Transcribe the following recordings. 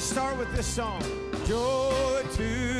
Start with this song. Joy to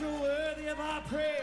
you worthy of our praise.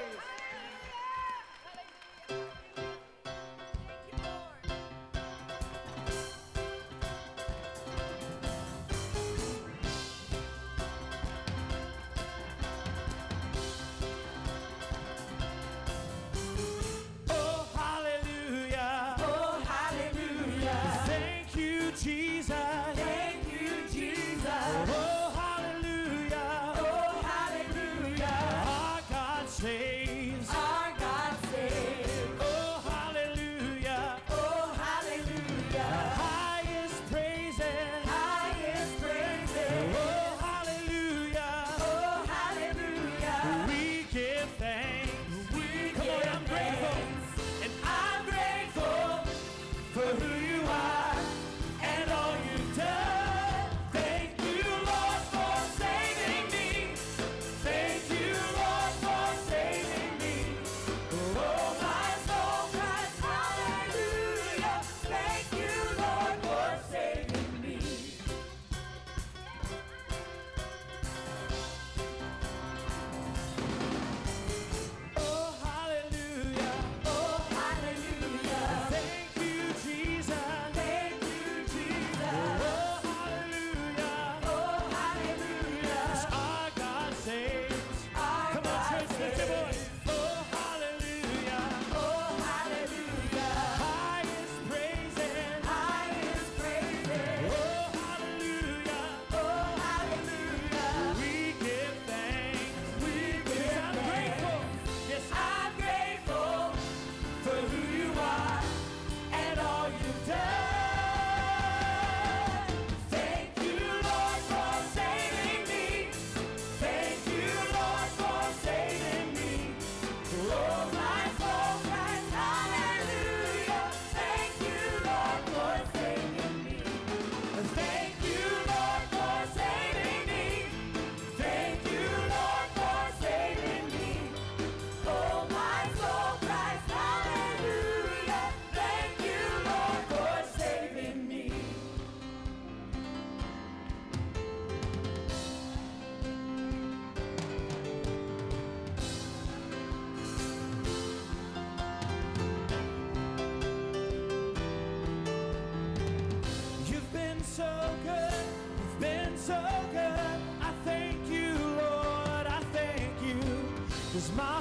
My.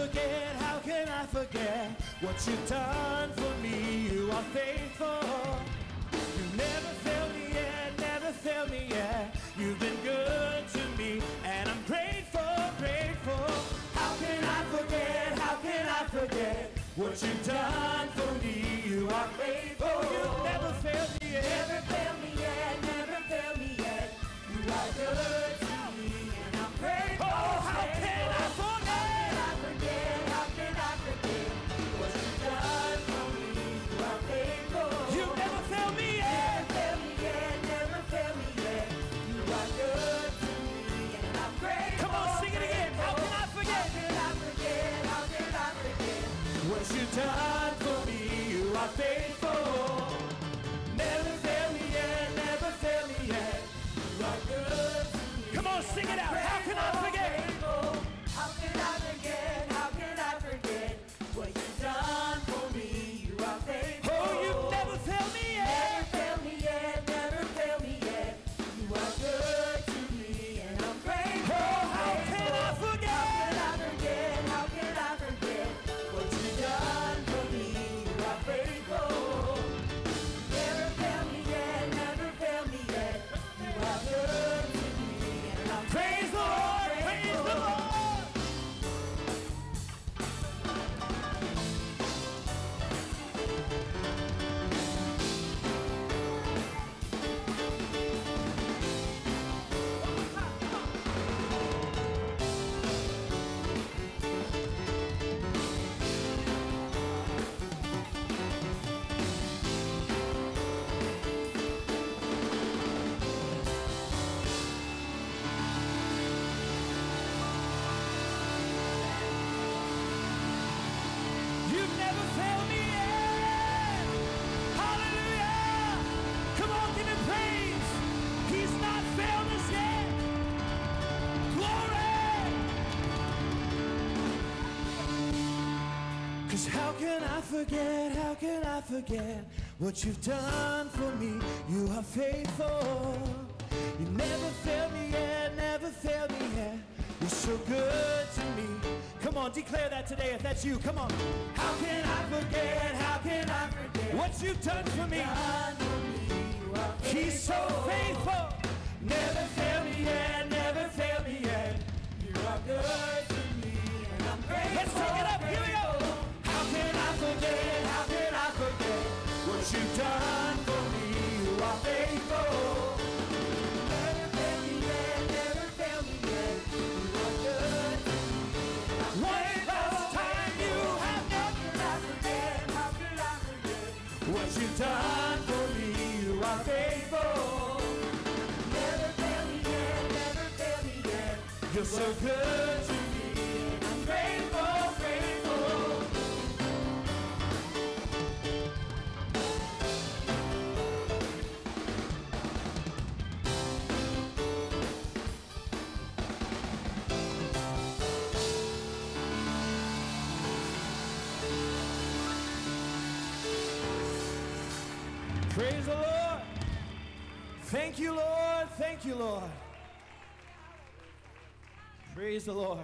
forget? How can I forget what you've done for me? You are faithful. You never failed me yet, never failed me yet. You've been good to me, and I'm grateful, grateful. How can I forget? How can I forget what you've done? Cause how can I forget, how can I forget what you've done for me? You are faithful. You never failed me yet, never failed me yet. You're so good to me. Come on, declare that today if that's you. Come on. How can I forget, how can I forget what you've done for me? done for me. He's so faithful. Never failed me yet, never failed me yet. You are good to me, and I'm grateful. Let's take it up. Here we go. Done for me. You are faithful. Never failed me yet, never failed me yet. You're so good you, Lord. Thank you, Lord. Praise the Lord.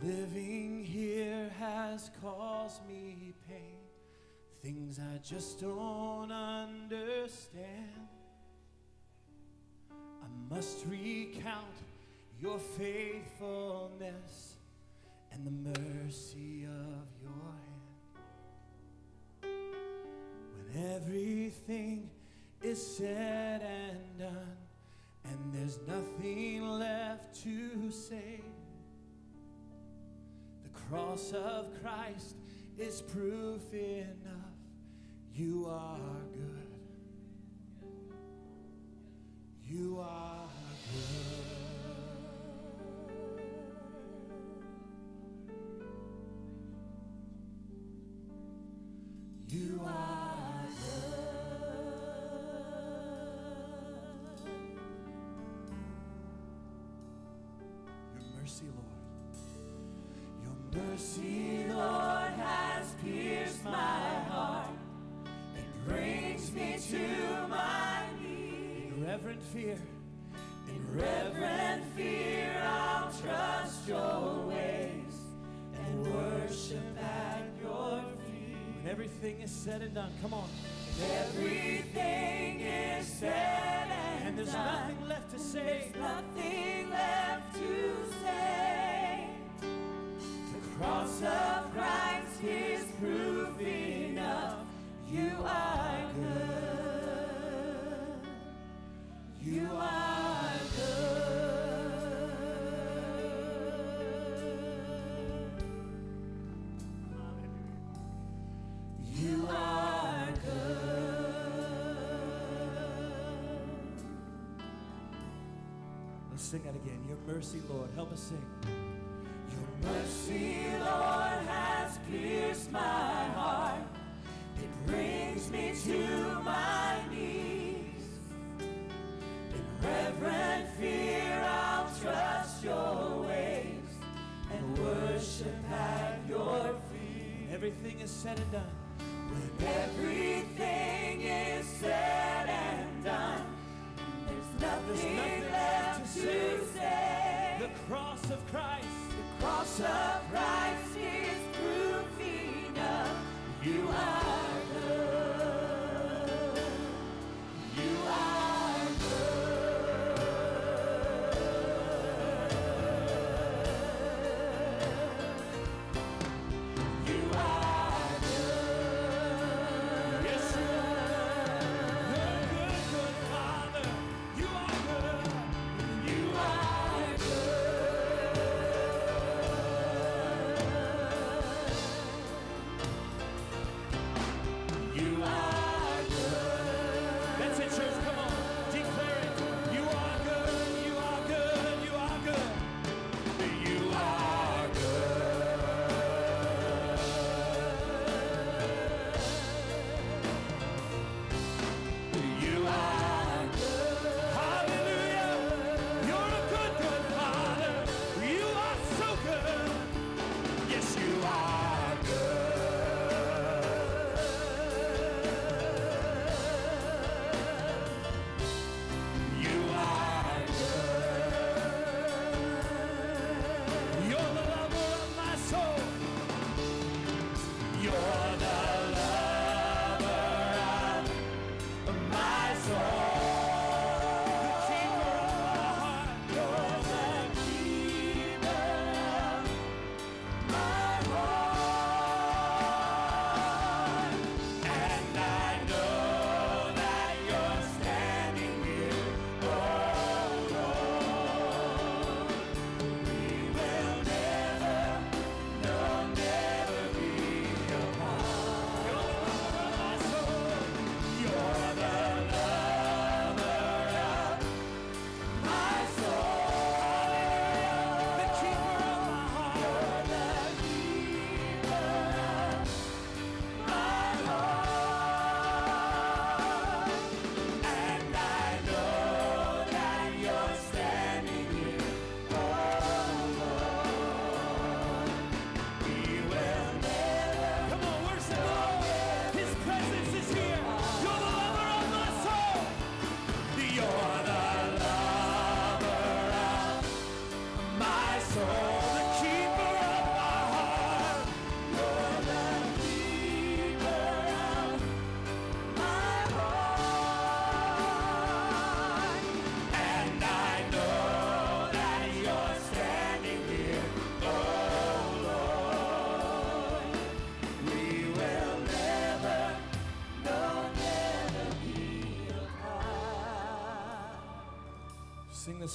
Living here has caused me pain, things I just don't understand. I must recount your faithfulness and the mercy of your hand. When everything is said and done, and there's nothing left to say. The cross of Christ is proof enough. You are good. You are good. You are good. Your mercy, Lord. Your mercy, reverent fear. In reverent fear, I'll trust your ways and worship at your feet. When everything is said and done, come on. Everything is said and, and there's done. nothing left to say. There's nothing left to say. The cross of sing that again. Your mercy, Lord. Help us sing. Your mercy, Lord, has pierced my heart. It brings me to my knees. In reverent fear, I'll trust your ways and worship at your feet. Everything is said and done. When every Christ. your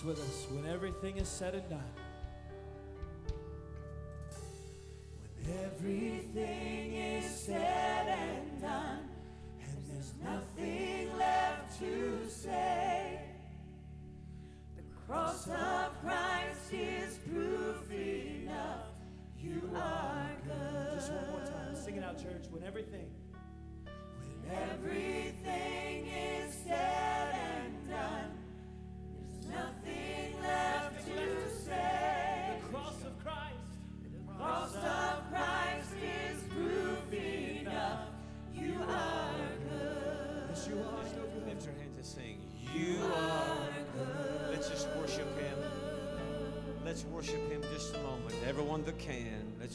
with us when everything is said and done. When everything is said and done, and there's nothing left to say, the cross of Christ is proof enough. You are good. Just one more time. Sing it out, church. When everything.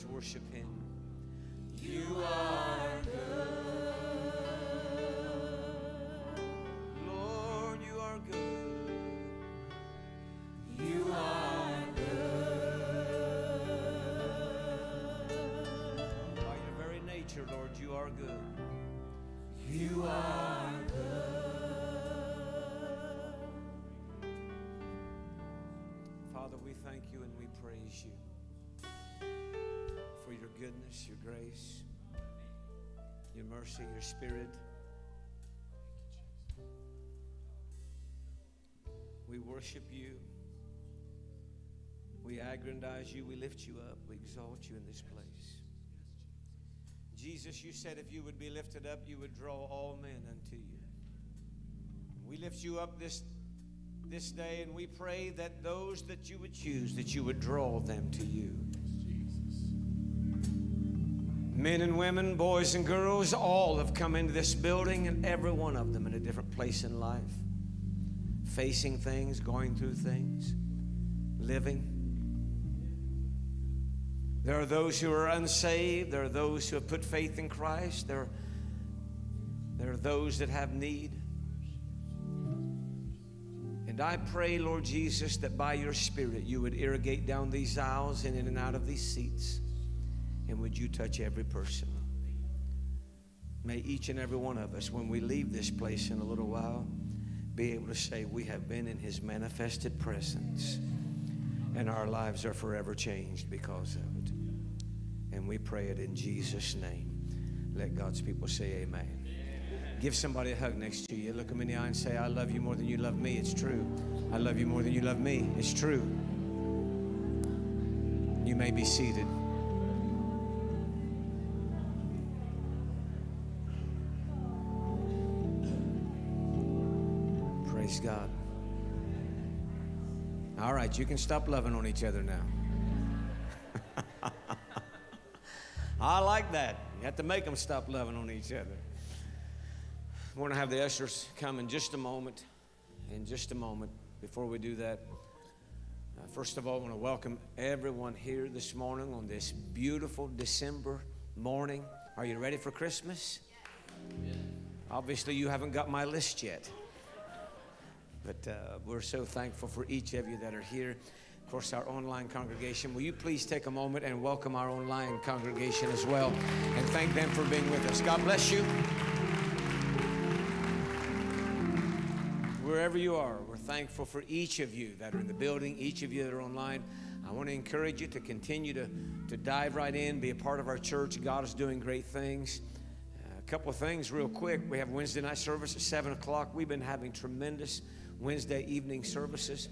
Let's worship Him. You are good. Lord, you are good. You are good. By your very nature, Lord, you are good. You are good. Father, we thank you and we praise you your grace, your mercy, your spirit. We worship you. We aggrandize you. We lift you up. We exalt you in this place. Jesus, you said if you would be lifted up, you would draw all men unto you. We lift you up this this day and we pray that those that you would choose that you would draw them to you. Men and women, boys and girls, all have come into this building and every one of them in a different place in life. Facing things, going through things, living. There are those who are unsaved. There are those who have put faith in Christ. There, there are those that have need. And I pray, Lord Jesus, that by your Spirit you would irrigate down these aisles and in and out of these seats. And would you touch every person? May each and every one of us, when we leave this place in a little while, be able to say, We have been in his manifested presence, and our lives are forever changed because of it. And we pray it in Jesus' name. Let God's people say, Amen. Give somebody a hug next to you. Look them in the eye and say, I love you more than you love me. It's true. I love you more than you love me. It's true. You may be seated. Right, you can stop loving on each other now. I like that. You have to make them stop loving on each other. I want to have the ushers come in just a moment. In just a moment. Before we do that, uh, first of all, I want to welcome everyone here this morning on this beautiful December morning. Are you ready for Christmas? Obviously, you haven't got my list yet. But uh, we're so thankful for each of you that are here. Of course, our online congregation. Will you please take a moment and welcome our online congregation as well and thank them for being with us? God bless you. Wherever you are, we're thankful for each of you that are in the building, each of you that are online. I want to encourage you to continue to, to dive right in, be a part of our church. God is doing great things. Uh, a couple of things, real quick. We have Wednesday night service at 7 o'clock. We've been having tremendous Wednesday evening services,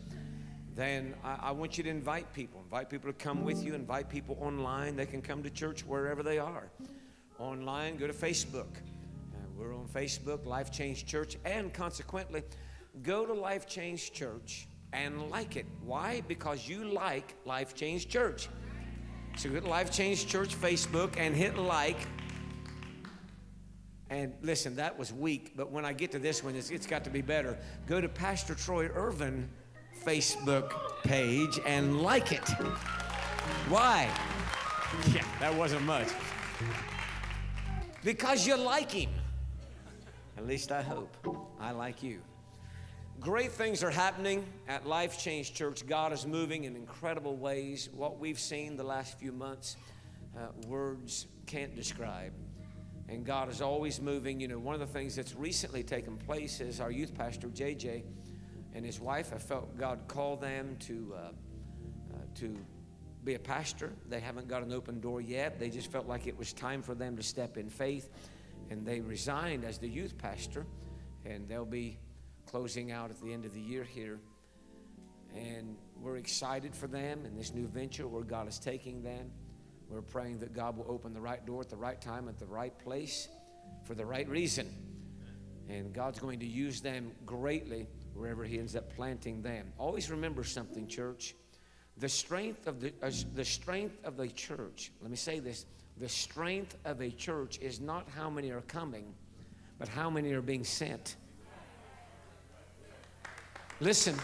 then I, I, want you to invite people. Invite people to come with you. Invite people online. They can come to church wherever they are. Online, go to Facebook. Uh, we're on Facebook, Life Change Church, and consequently, go to Life Change Church and like it. Why? Because you like Life Change Church. So go to Life Change Church Facebook and hit like and listen, that was weak, but when I get to this one, it's, it's got to be better. Go to Pastor Troy Ervin Facebook page and like it. Why? Yeah, that wasn't much. Because you like him. At least I hope. I like you. Great things are happening at Life Change Church. God is moving in incredible ways. What we've seen the last few months, uh, words can't describe and God is always moving. You know, one of the things that's recently taken place is our youth pastor, JJ, and his wife. I felt God call them to, uh, uh, to be a pastor. They haven't got an open door yet. They just felt like it was time for them to step in faith. And they resigned as the youth pastor, and they'll be closing out at the end of the year here. And we're excited for them and this new venture where God is taking them. We're praying that God will open the right door at the right time, at the right place, for the right reason. And God's going to use them greatly wherever He ends up planting them. Always remember something, church. The strength of the, uh, the strength of the church, let me say this the strength of a church is not how many are coming, but how many are being sent. Listen,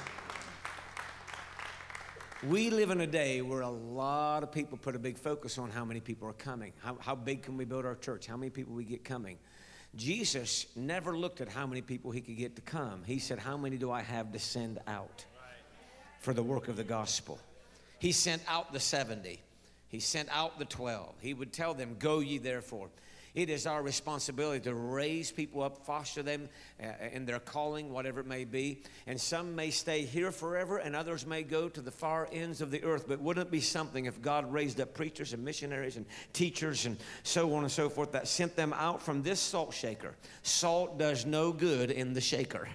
we live in a day where a lot of people put a big focus on how many people are coming. How, how big can we build our church? How many people we get coming? Jesus never looked at how many people he could get to come. He said, How many do I have to send out for the work of the gospel? He sent out the 70, he sent out the 12. He would tell them, Go ye therefore. It is our responsibility to raise people up, foster them uh, in their calling, whatever it may be. And some may stay here forever, and others may go to the far ends of the earth. But wouldn't it be something if God raised up preachers and missionaries and teachers and so on and so forth that sent them out from this salt shaker? Salt does no good in the shaker.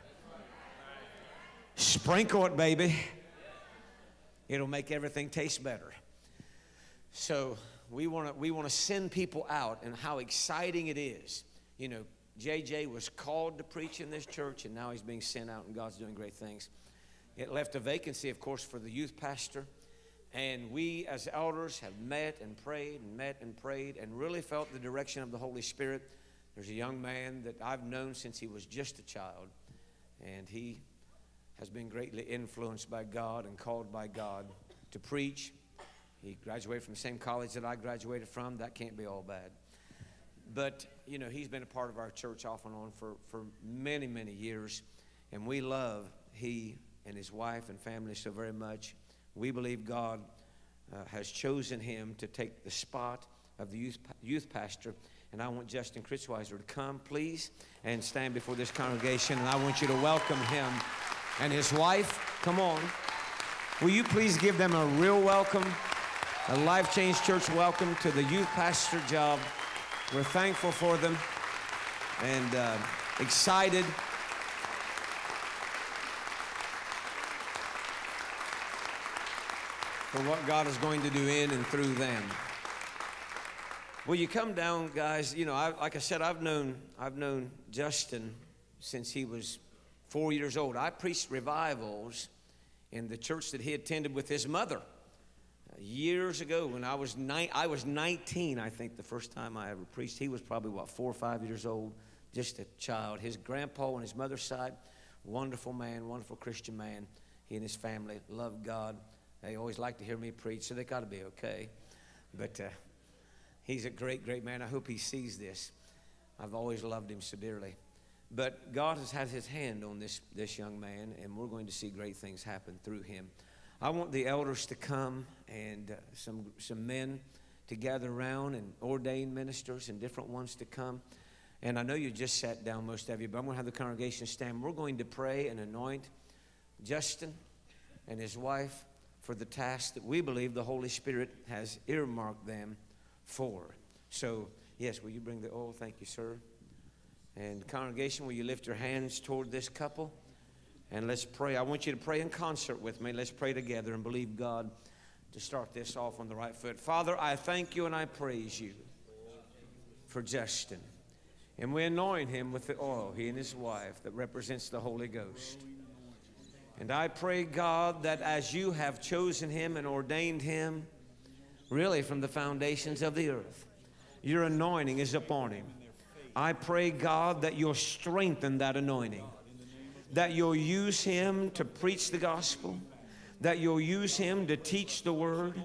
Sprinkle it, baby. It'll make everything taste better. So we want to we want to send people out, and how exciting it is. You know, JJ was called to preach in this church, and now he's being sent out, and God's doing great things. It left a vacancy, of course, for the youth pastor. And we, as elders, have met and prayed and met and prayed and really felt the direction of the Holy Spirit. There's a young man that I've known since he was just a child, and he has been greatly influenced by God and called by God to preach. He graduated from the same college that I graduated from. That can't be all bad. But, you know, he's been a part of our church off and on for, for many, many years. And we love he and his wife and family so very much. We believe God uh, has chosen him to take the spot of the youth, youth pastor. And I want Justin Kritzweiser to come, please, and stand before this congregation. And I want you to welcome him and his wife. Come on. Will you please give them a real welcome, a Life Change Church welcome to the youth pastor job. We're thankful for them and uh, excited. For what God is going to do in and through them. Will you come down, guys? You know, I, like I said, I've known I've known Justin since he was four years old. I preached revivals in the church that he attended with his mother years ago when I was ni- I was 19, I think, the first time I ever preached. He was probably what four or five years old, just a child. His grandpa on his mother's side, wonderful man, wonderful Christian man. He and his family loved God. They always like to hear me preach, so they got to be okay. But uh, he's a great, great man. I hope he sees this. I've always loved him severely. But God has had his hand on this, this young man, and we're going to see great things happen through him. I want the elders to come and uh, some, some men to gather around and ordained ministers and different ones to come. And I know you just sat down, most of you, but I'm going to have the congregation stand. We're going to pray and anoint Justin and his wife for the task that we believe the Holy Spirit has earmarked them for. So, yes, will you bring the oil? Thank you, sir. And congregation, will you lift your hands toward this couple? And let's pray. I want you to pray in concert with me. Let's pray together and believe God to start this off on the right foot. Father, I thank you and I praise you for Justin. And we anoint him with the oil, he and his wife, that represents the Holy Ghost. And I pray, God, that as you have chosen him and ordained him, really from the foundations of the earth, your anointing is upon him. I pray, God, that you'll strengthen that anointing, that you'll use him to preach the gospel, that you'll use him to teach the word,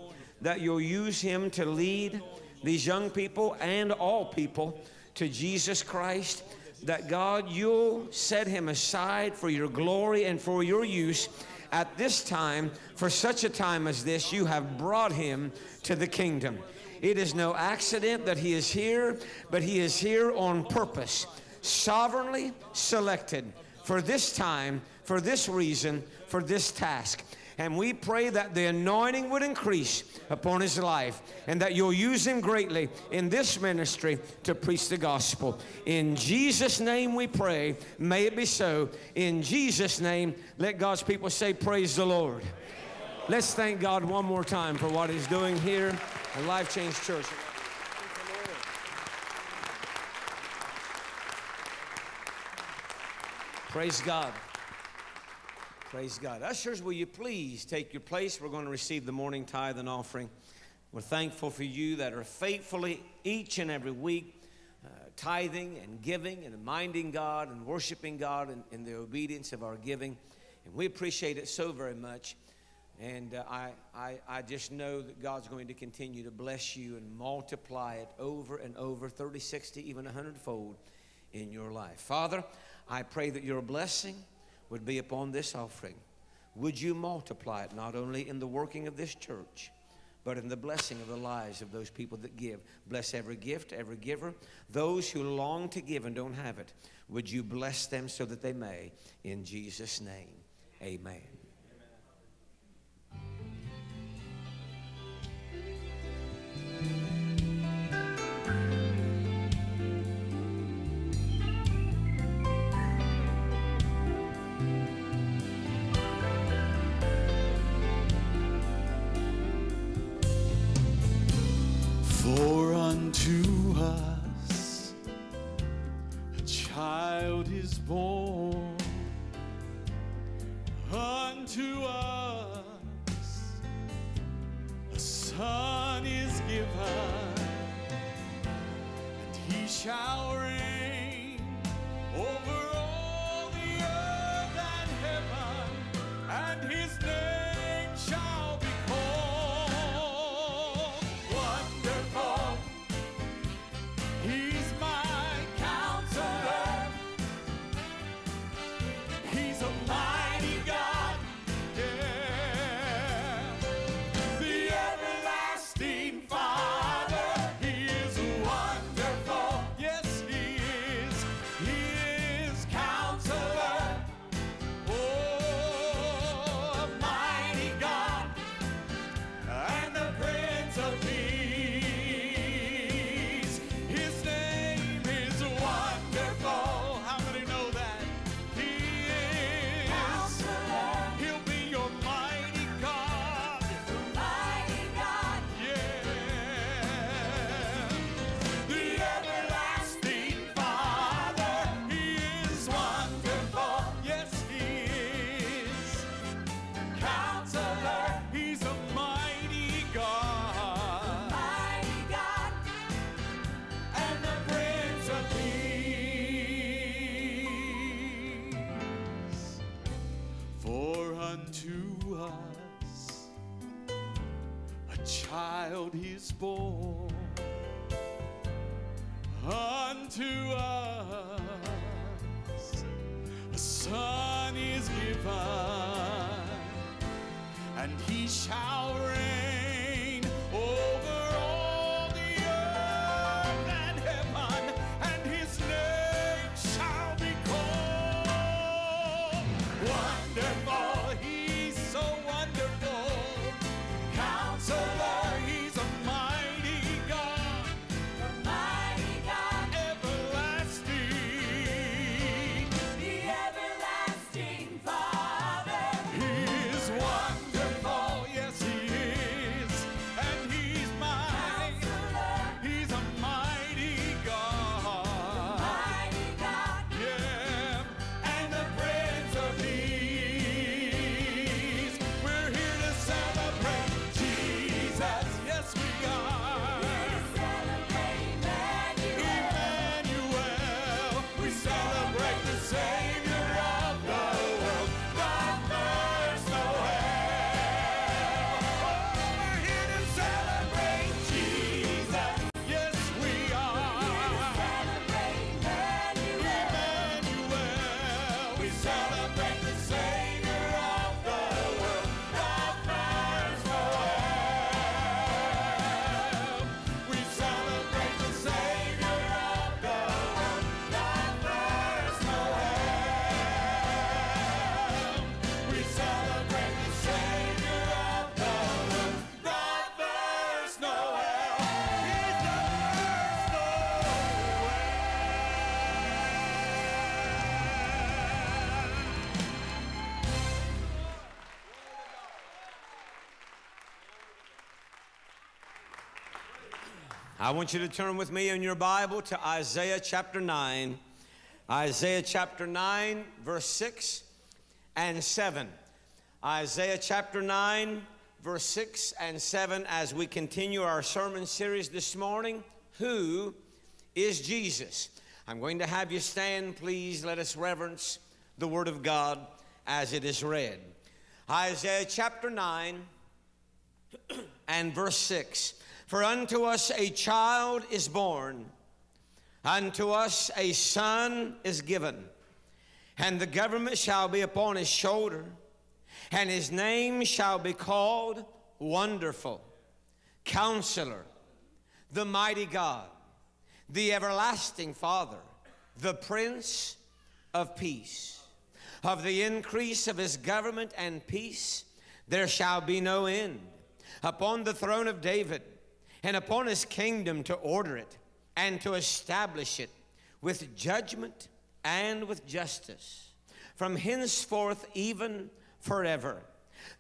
that you'll use him to lead these young people and all people to Jesus Christ, that God, you'll set him aside for your glory and for your use at this time, for such a time as this, you have brought him to the kingdom. It is no accident that he is here, but he is here on purpose, sovereignly selected for this time, for this reason, for this task. And we pray that the anointing would increase upon his life and that you'll use him greatly in this ministry to preach the gospel. In Jesus' name we pray. May it be so. In Jesus' name, let God's people say, Praise the Lord. Let's thank God one more time for what he's doing here at Life Change Church. Praise God. Praise God. Ushers, will you please take your place? We're going to receive the morning tithe and offering. We're thankful for you that are faithfully each and every week uh, tithing and giving and minding God and worshiping God in, in, the obedience of our giving. And we appreciate it so very much. And uh, I, I, I just know that God's going to continue to bless you and multiply it over and over 30, 60, even 100 fold in your life. Father, I pray that your blessing would be upon this offering. Would you multiply it not only in the working of this church, but in the blessing of the lives of those people that give. Bless every gift, every giver. Those who long to give and don't have it, would you bless them so that they may? In Jesus' name, amen. Unto us. A child is born, unto us. A son is given, and he shall reign over all the earth and heaven, and his name is born, unto us I want you to turn with me in your Bible to Isaiah chapter 9. Isaiah chapter 9, verse 6 and 7. Isaiah chapter 9, verse 6 and 7, as we continue our sermon series this morning Who is Jesus? I'm going to have you stand. Please let us reverence the Word of God as it is read. Isaiah chapter 9 and verse 6 For unto us a child is born, unto us a son is given, and the government shall be upon his shoulder, and his name shall be called Wonderful, Counselor, the mighty God, the everlasting Father, the Prince of Peace. Of the increase of his government and peace, there shall be no end. Upon the throne of David and upon his kingdom to order it and to establish it with judgment and with justice from henceforth even forever.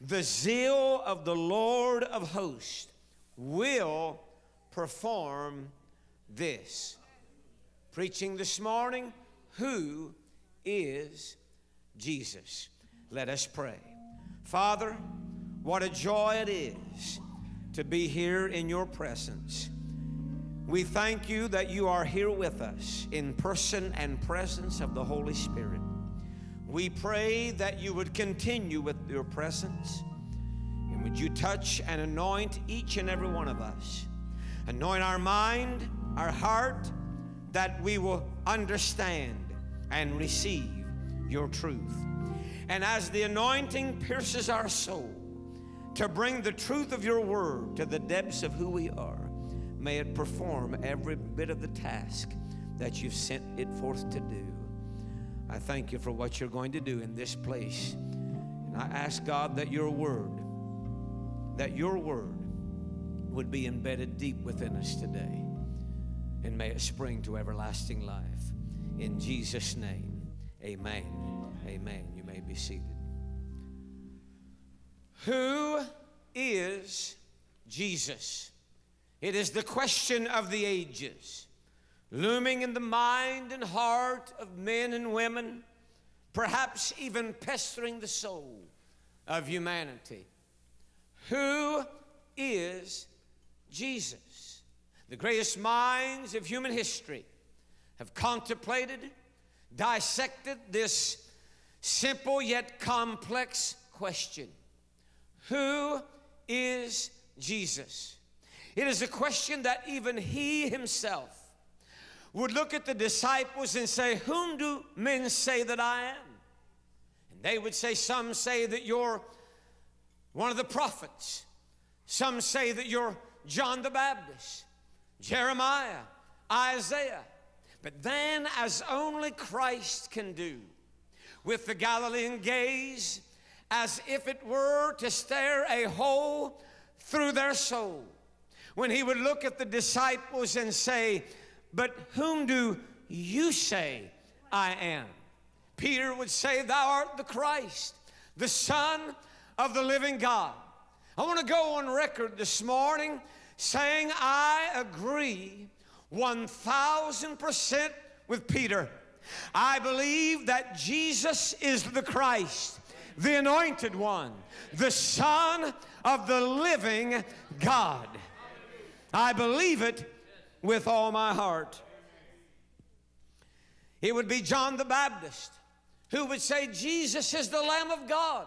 The zeal of the Lord of hosts will perform this. Preaching this morning, who is Jesus? Let us pray. Father, what a joy it is to be here in your presence. We thank you that you are here with us in person and presence of the Holy Spirit. We pray that you would continue with your presence and would you touch and anoint each and every one of us. Anoint our mind, our heart, that we will understand and receive your truth. And as the anointing pierces our soul to bring the truth of your word to the depths of who we are, may it perform every bit of the task that you've sent it forth to do. I thank you for what you're going to do in this place. And I ask God that your word, that your word would be embedded deep within us today. And may it spring to everlasting life. In Jesus' name, amen. Amen. You may be seated. Who is Jesus? It is the question of the ages, looming in the mind and heart of men and women, perhaps even pestering the soul of humanity. Who is Jesus? The greatest minds of human history have contemplated, dissected this simple yet complex question Who is Jesus? It is a question that even he himself would look at the disciples and say, Whom do men say that I am? And they would say, Some say that you're one of the prophets, some say that you're John the Baptist, Jeremiah, Isaiah. But then, as only Christ can do, with the Galilean gaze, as if it were to stare a hole through their soul, when he would look at the disciples and say, But whom do you say I am? Peter would say, Thou art the Christ, the Son of the living God. I want to go on record this morning saying I agree 1000% with Peter. I believe that Jesus is the Christ, the anointed one, the Son of the living God. I believe it with all my heart. It would be John the Baptist who would say, Jesus is the Lamb of God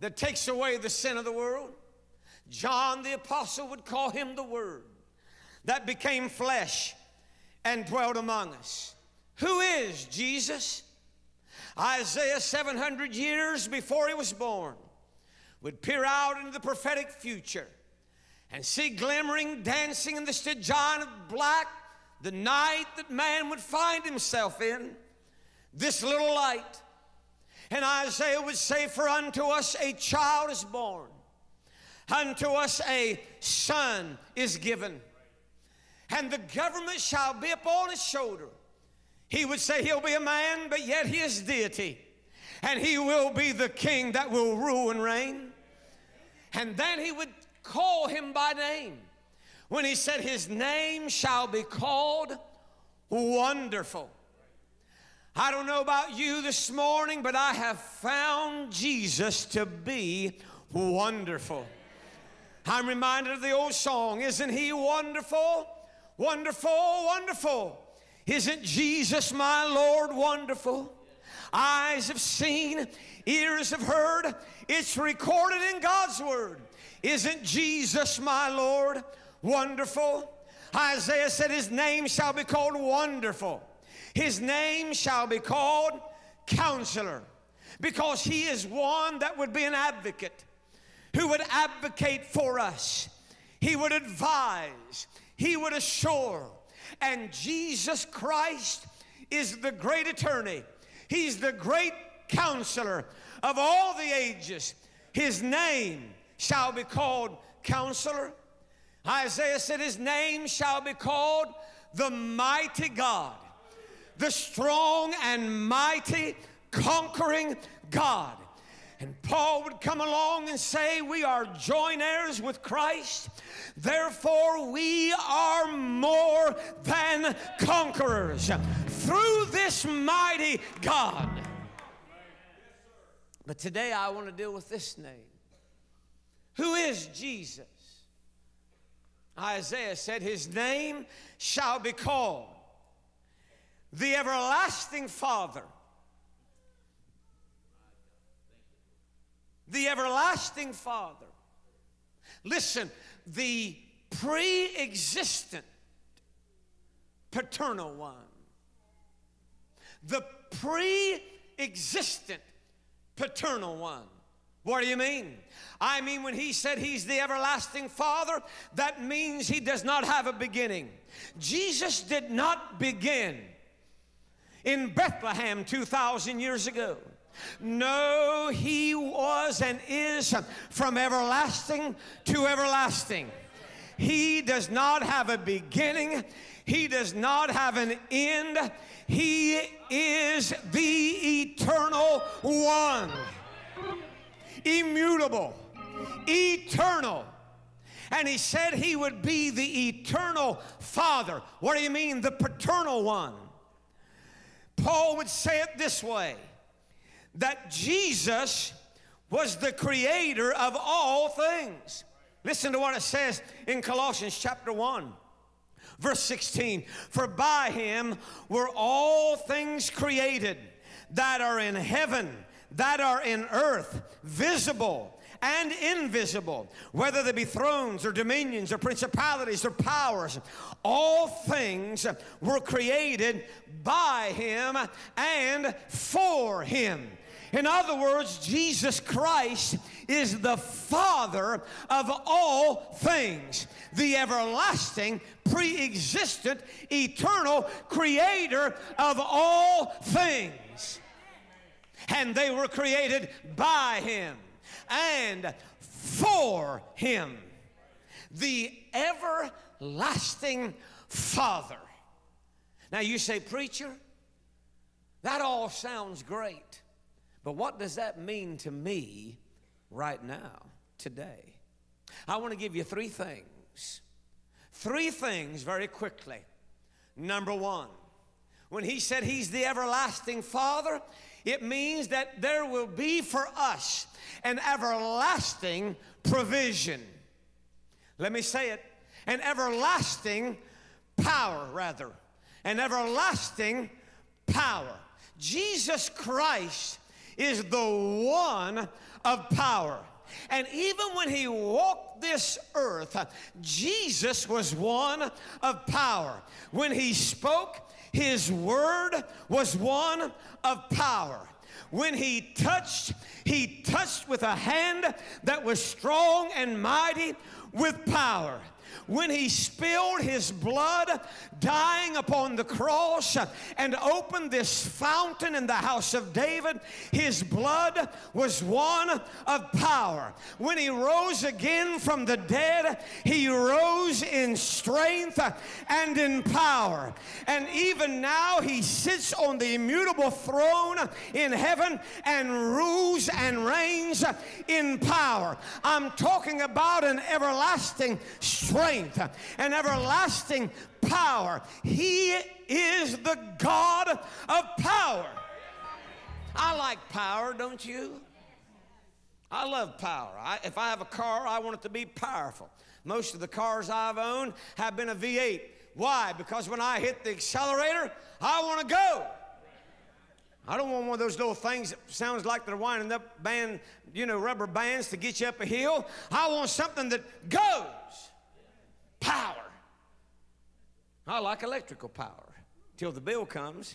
that takes away the sin of the world. John the Apostle would call him the Word that became flesh and dwelt among us. Who is Jesus? Isaiah, 700 years before he was born, would peer out into the prophetic future and see glimmering, dancing in the Stygian of black, the night that man would find himself in, this little light. And Isaiah would say, For unto us a child is born, unto us a son is given, and the government shall be upon his shoulder. He would say he'll be a man, but yet he is deity. And he will be the king that will rule and reign. And then he would call him by name. When he said, His name shall be called Wonderful. I don't know about you this morning, but I have found Jesus to be wonderful. I'm reminded of the old song, Isn't He wonderful? Wonderful, wonderful. Isn't Jesus my Lord wonderful? Eyes have seen, ears have heard. It's recorded in God's Word. Isn't Jesus my Lord wonderful? Isaiah said, His name shall be called wonderful. His name shall be called counselor because he is one that would be an advocate who would advocate for us. He would advise, He would assure. And Jesus Christ is the great attorney, He's the great counselor of all the ages. His name shall be called Counselor. Isaiah said, His name shall be called the Mighty God, the strong and mighty, conquering God. And Paul would come along and say, We are joint heirs with Christ, therefore we are more than conquerors through this mighty God. But today I want to deal with this name. Who is Jesus? Isaiah said, His name shall be called the everlasting Father, the everlasting Father. Listen, the pre existent paternal one, the pre existent paternal one. What do you mean? I mean, when he said he's the everlasting Father, that means he does not have a beginning. Jesus did not begin in Bethlehem 2,000 years ago. No, he was and is from everlasting to everlasting. He does not have a beginning, he does not have an end. He is the eternal one, immutable, eternal. And he said he would be the eternal Father. What do you mean? The paternal one. Paul would say it this way that Jesus was the creator of all things. Listen to what it says in Colossians chapter 1. Verse 16, for by him were all things created that are in heaven, that are in earth, visible and invisible, whether they be thrones or dominions or principalities or powers. All things were created by him and for him. In other words, Jesus Christ is the Father of all things, the everlasting, pre existent, eternal creator of all things. And they were created by Him and for Him, the everlasting Father. Now you say, Preacher, that all sounds great. But what does that mean to me right now, today? I want to give you three things. Three things very quickly. Number one, when he said he's the everlasting Father, it means that there will be for us an everlasting provision. Let me say it an everlasting power, rather. An everlasting power. Jesus Christ is the one of power. And even when he walked this earth, Jesus was one of power. When he spoke, his word was one of power. When he touched, he touched with a hand that was strong and mighty with power when he spilled his blood dying upon the cross and opened this fountain in the house of David, his blood was one of power. When he rose again from the dead, he rose in strength and in power. And even now he sits on the immutable throne in heaven and rules and reigns in power. I'm talking about an everlasting strength, an everlasting power. He is the God of power. I like power, don't you? I love power. I, if I have a car, I want it to be powerful. Most of the cars I've owned have been a V8. Why? Because when I hit the accelerator, I want to go. I don't want one of those little things that sounds like they're winding up band, you know, rubber bands to get you up a hill. I want something that goes. Power. I like electrical power till the bill comes.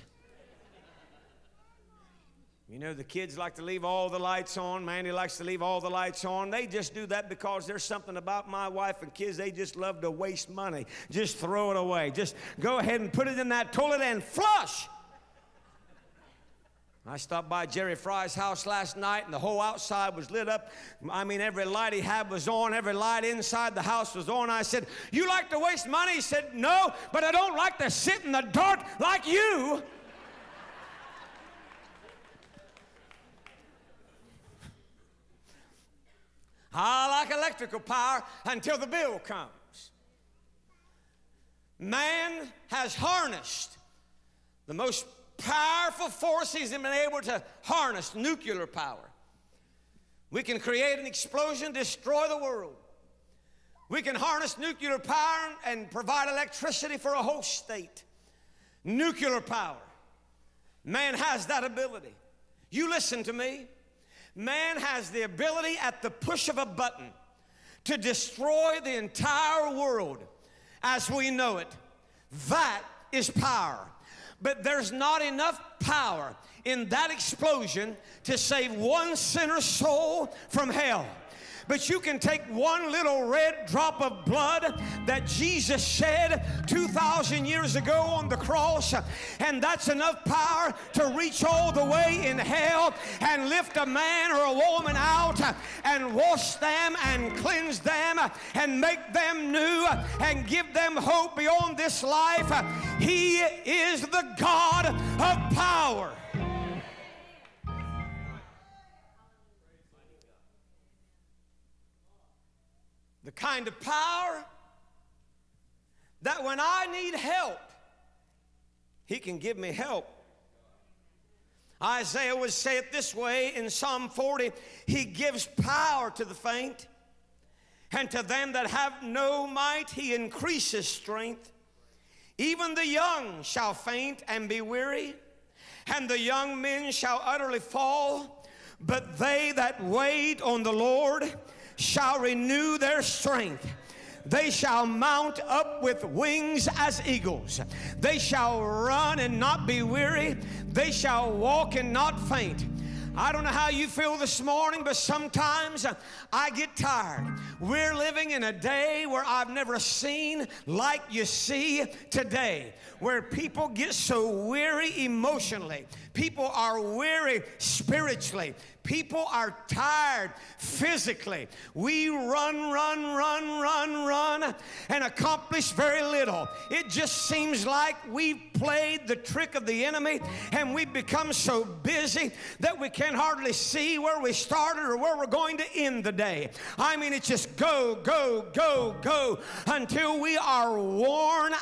You know, the kids like to leave all the lights on. Mandy likes to leave all the lights on. They just do that because there's something about my wife and kids. They just love to waste money. Just throw it away. Just go ahead and put it in that toilet and flush. I stopped by Jerry Fry's house last night and the whole outside was lit up. I mean, every light he had was on, every light inside the house was on. I said, You like to waste money? He said, No, but I don't like to sit in the dark like you. I like electrical power until the bill comes. Man has harnessed the most powerful force he's been able to harness nuclear power. We can create an explosion, destroy the world. We can harness nuclear power and provide electricity for a whole state. Nuclear power. Man has that ability. You listen to me. Man has the ability at the push of a button to destroy the entire world as we know it. That is power. But there's not enough power in that explosion to save one sinner's soul from hell. But you can take one little red drop of blood that Jesus shed 2,000 years ago on the cross, and that's enough power to reach all the way in hell and lift a man or a woman out and wash them and cleanse them and make them new and give them hope beyond this life. He is the God of power. Kind of power that when I need help, He can give me help. Isaiah would say it this way in Psalm 40 He gives power to the faint, and to them that have no might, He increases strength. Even the young shall faint and be weary, and the young men shall utterly fall. But they that wait on the Lord, shall renew their strength. They shall mount up with wings as eagles. They shall run and not be weary. They shall walk and not faint. I don't know how you feel this morning, but sometimes I get tired. We're living in a day where I've never seen like you see today, where people get so weary emotionally. People are weary spiritually. People are tired physically. We run, run, run, run, run, and accomplish very little. It just seems like we've played the trick of the enemy and we've become so busy that we can hardly see where we started or where we're going to end the day. I mean, it's just go, go, go, go until we are worn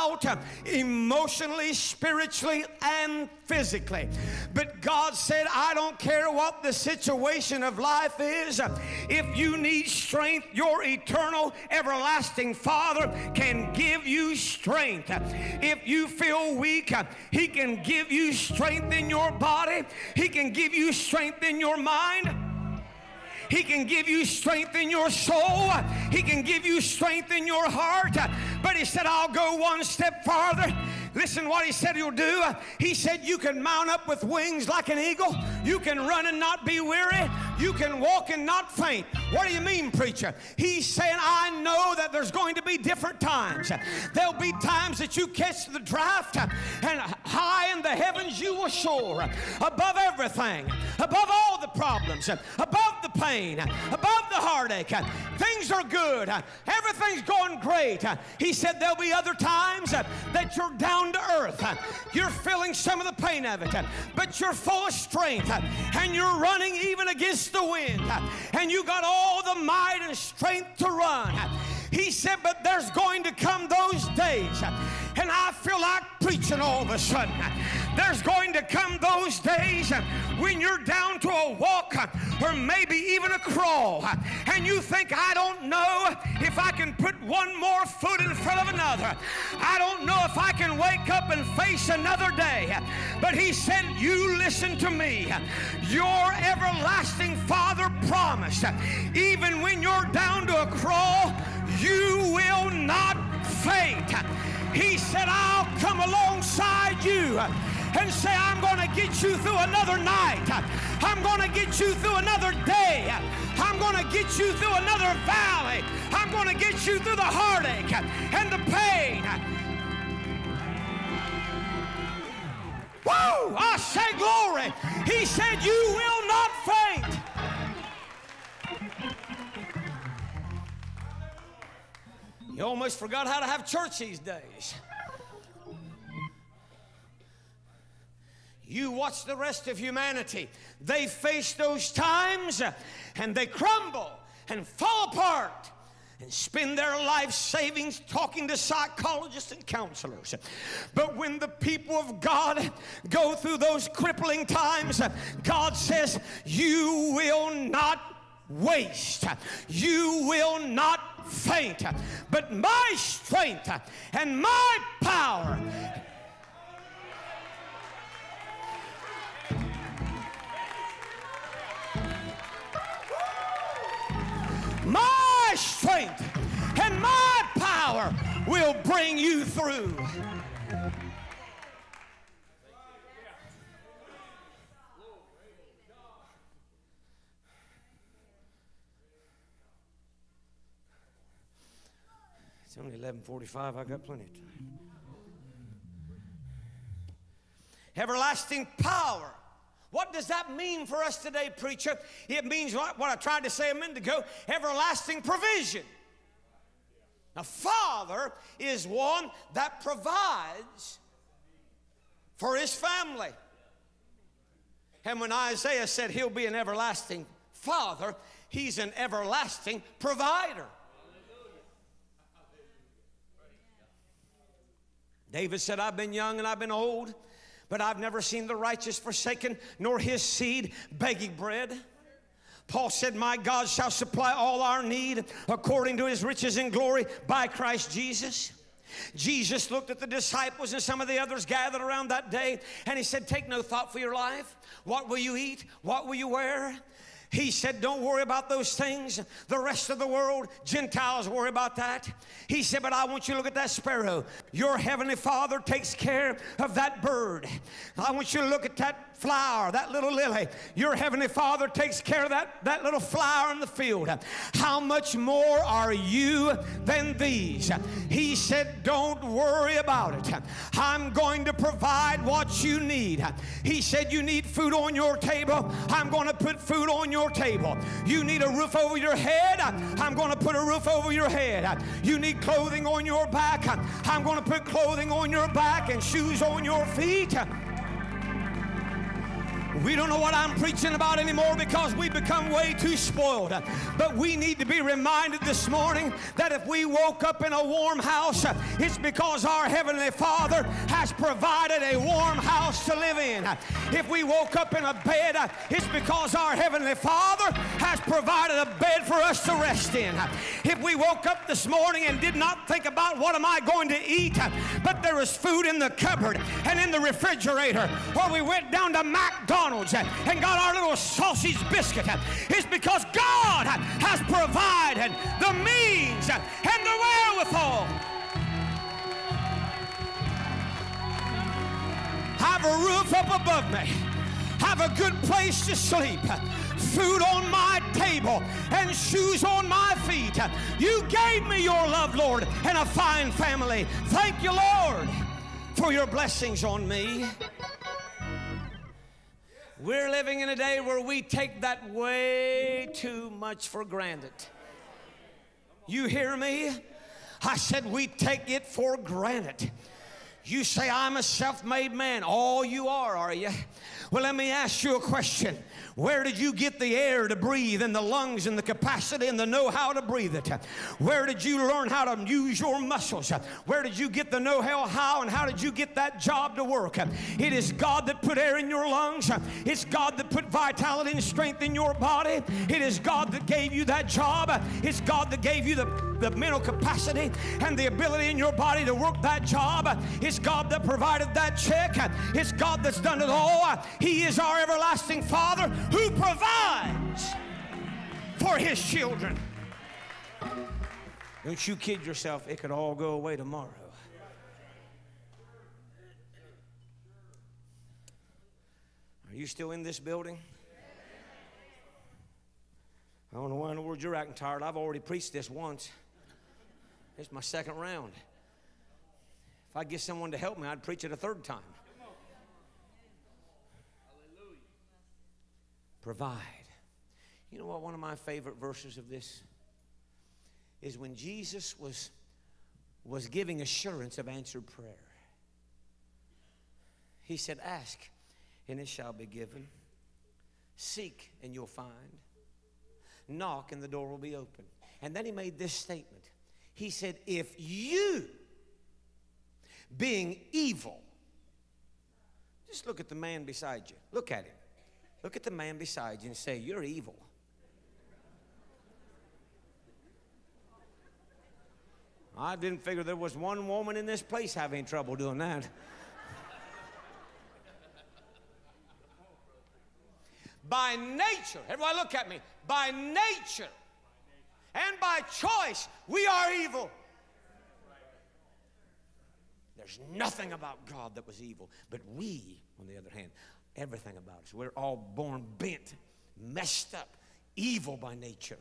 out emotionally, spiritually, and physically. But God said, I don't care what the situation of life is. If you need strength, your eternal, everlasting Father can give you strength. If you feel weak, He can give you strength in your body, He can give you strength in your mind. He can give you strength in your soul. He can give you strength in your heart. But he said, I'll go one step farther. Listen what he said he'll do. He said, You can mount up with wings like an eagle. You can run and not be weary. You can walk and not faint. What do you mean, preacher? He's saying, I know that there's going to be different times. There'll be times that you catch the draft, and high in the heavens you will soar above everything, above all the problems, above the pain, above the heartache. Things are good. Everything's going great. He said, There'll be other times that you're down down to earth. You're feeling some of the pain of it, but you're full of strength and you're running even against the wind and you got all the might and strength to run. He said, but there's going to come those days and I feel like preaching all of a sudden. There's going to come those days when you're down to a walk or maybe even a crawl, and you think, I don't know if I can put one more foot in front of another. I don't know if I can wake up and face another day. But he said, You listen to me. Your everlasting Father promised, even when you're down to a crawl, you will not faint. He said, I'll come alongside you and say, I'm going to get you through another night. I'm going to get you through another day. I'm going to get you through another valley. I'm going to get you through the heartache and the pain. Woo! I say glory. He said, You will not faint. You almost forgot how to have church these days. You watch the rest of humanity. They face those times and they crumble and fall apart and spend their life savings talking to psychologists and counselors. But when the people of God go through those crippling times, God says, You will not waste, you will not faint, but my strength and my power my strength and my power will bring you through. 11:45. I got plenty of time. Everlasting power what does that mean for us today, preacher? It means what, what I tried to say a minute ago everlasting provision. A father is one that provides for his family. And when Isaiah said he'll be an everlasting father, he's an everlasting provider. David said, I've been young and I've been old but I've never seen the righteous forsaken, nor his seed begging bread. Paul said, My God shall supply all our need according to his riches and glory by Christ Jesus. Jesus looked at the disciples and some of the others gathered around that day and he said, Take no thought for your life. What will you eat? What will you wear? He said, Don't worry about those things. The rest of the world, Gentiles, worry about that. He said, But I want you to look at that sparrow. Your heavenly Father takes care of that bird. I want you to look at that flower, that little lily. Your heavenly Father takes care of that, that little flower in the field. How much more are you than these? He said, Don't worry about it. I'm going to provide what you need. He said, You need food on your table. I'm going to put food on your table. You need a roof over your head. I'm going to put a roof over your head. You need clothing on your back. I'm going to put clothing on your back and shoes on your feet. We don't know what I'm preaching about anymore because we become way too spoiled. But we need to be reminded this morning that if we woke up in a warm house, it's because our Heavenly Father has provided a warm house to live in. If we woke up in a bed, it's because our Heavenly Father has provided a bed for us to rest in. If we woke up this morning and did not think about what am I going to eat, but there is food in the cupboard and in the refrigerator, or we went down to McDonald's McDonald's and got our little sausage biscuit is because God has provided the means and the wherewithal. Have a roof up above me. Have a good place to sleep food on my table and shoes on my feet. You gave me your love, Lord, and a fine family. Thank you, Lord, for your blessings on me. We're living in a day where we take that way too much for granted. You hear me? I said we take it for granted. You say, I'm a self made man. All you are, are you? Well, let me ask you a question. Where did you get the air to breathe and the lungs and the capacity and the know how to breathe it? Where did you learn how to use your muscles? Where did you get the know how, how and how did you get that job to work? It is God that put air in your lungs. It's God that put vitality and strength in your body. It is God that gave you that job. It's God that gave you the, the mental capacity and the ability in your body to work that job. It's God that provided that check. It's God that's done it all. He is our everlasting Father who provides for his children. Don't you kid yourself, it could all go away tomorrow. Are you still in this building? I don't know why in the world you're acting tired. I've already preached this once. It's my second round. If I get someone to help me, I'd preach it a third time. Provide. You know what? One of my favorite verses of this is when Jesus was, was giving assurance of answered prayer. He said, Ask, and it shall be given. Seek, and you'll find. Knock, and the door will be open. And then he made this statement. He said, If you, being evil, just look at the man beside you. Look at him. Look at the man beside you and say, You're evil. I didn't figure there was one woman in this place having trouble doing that. by nature, everybody look at me, by nature and by choice, we are evil. There's nothing about God that was evil, but we, on the other hand, everything about us, we're all born bent, messed up, evil by nature.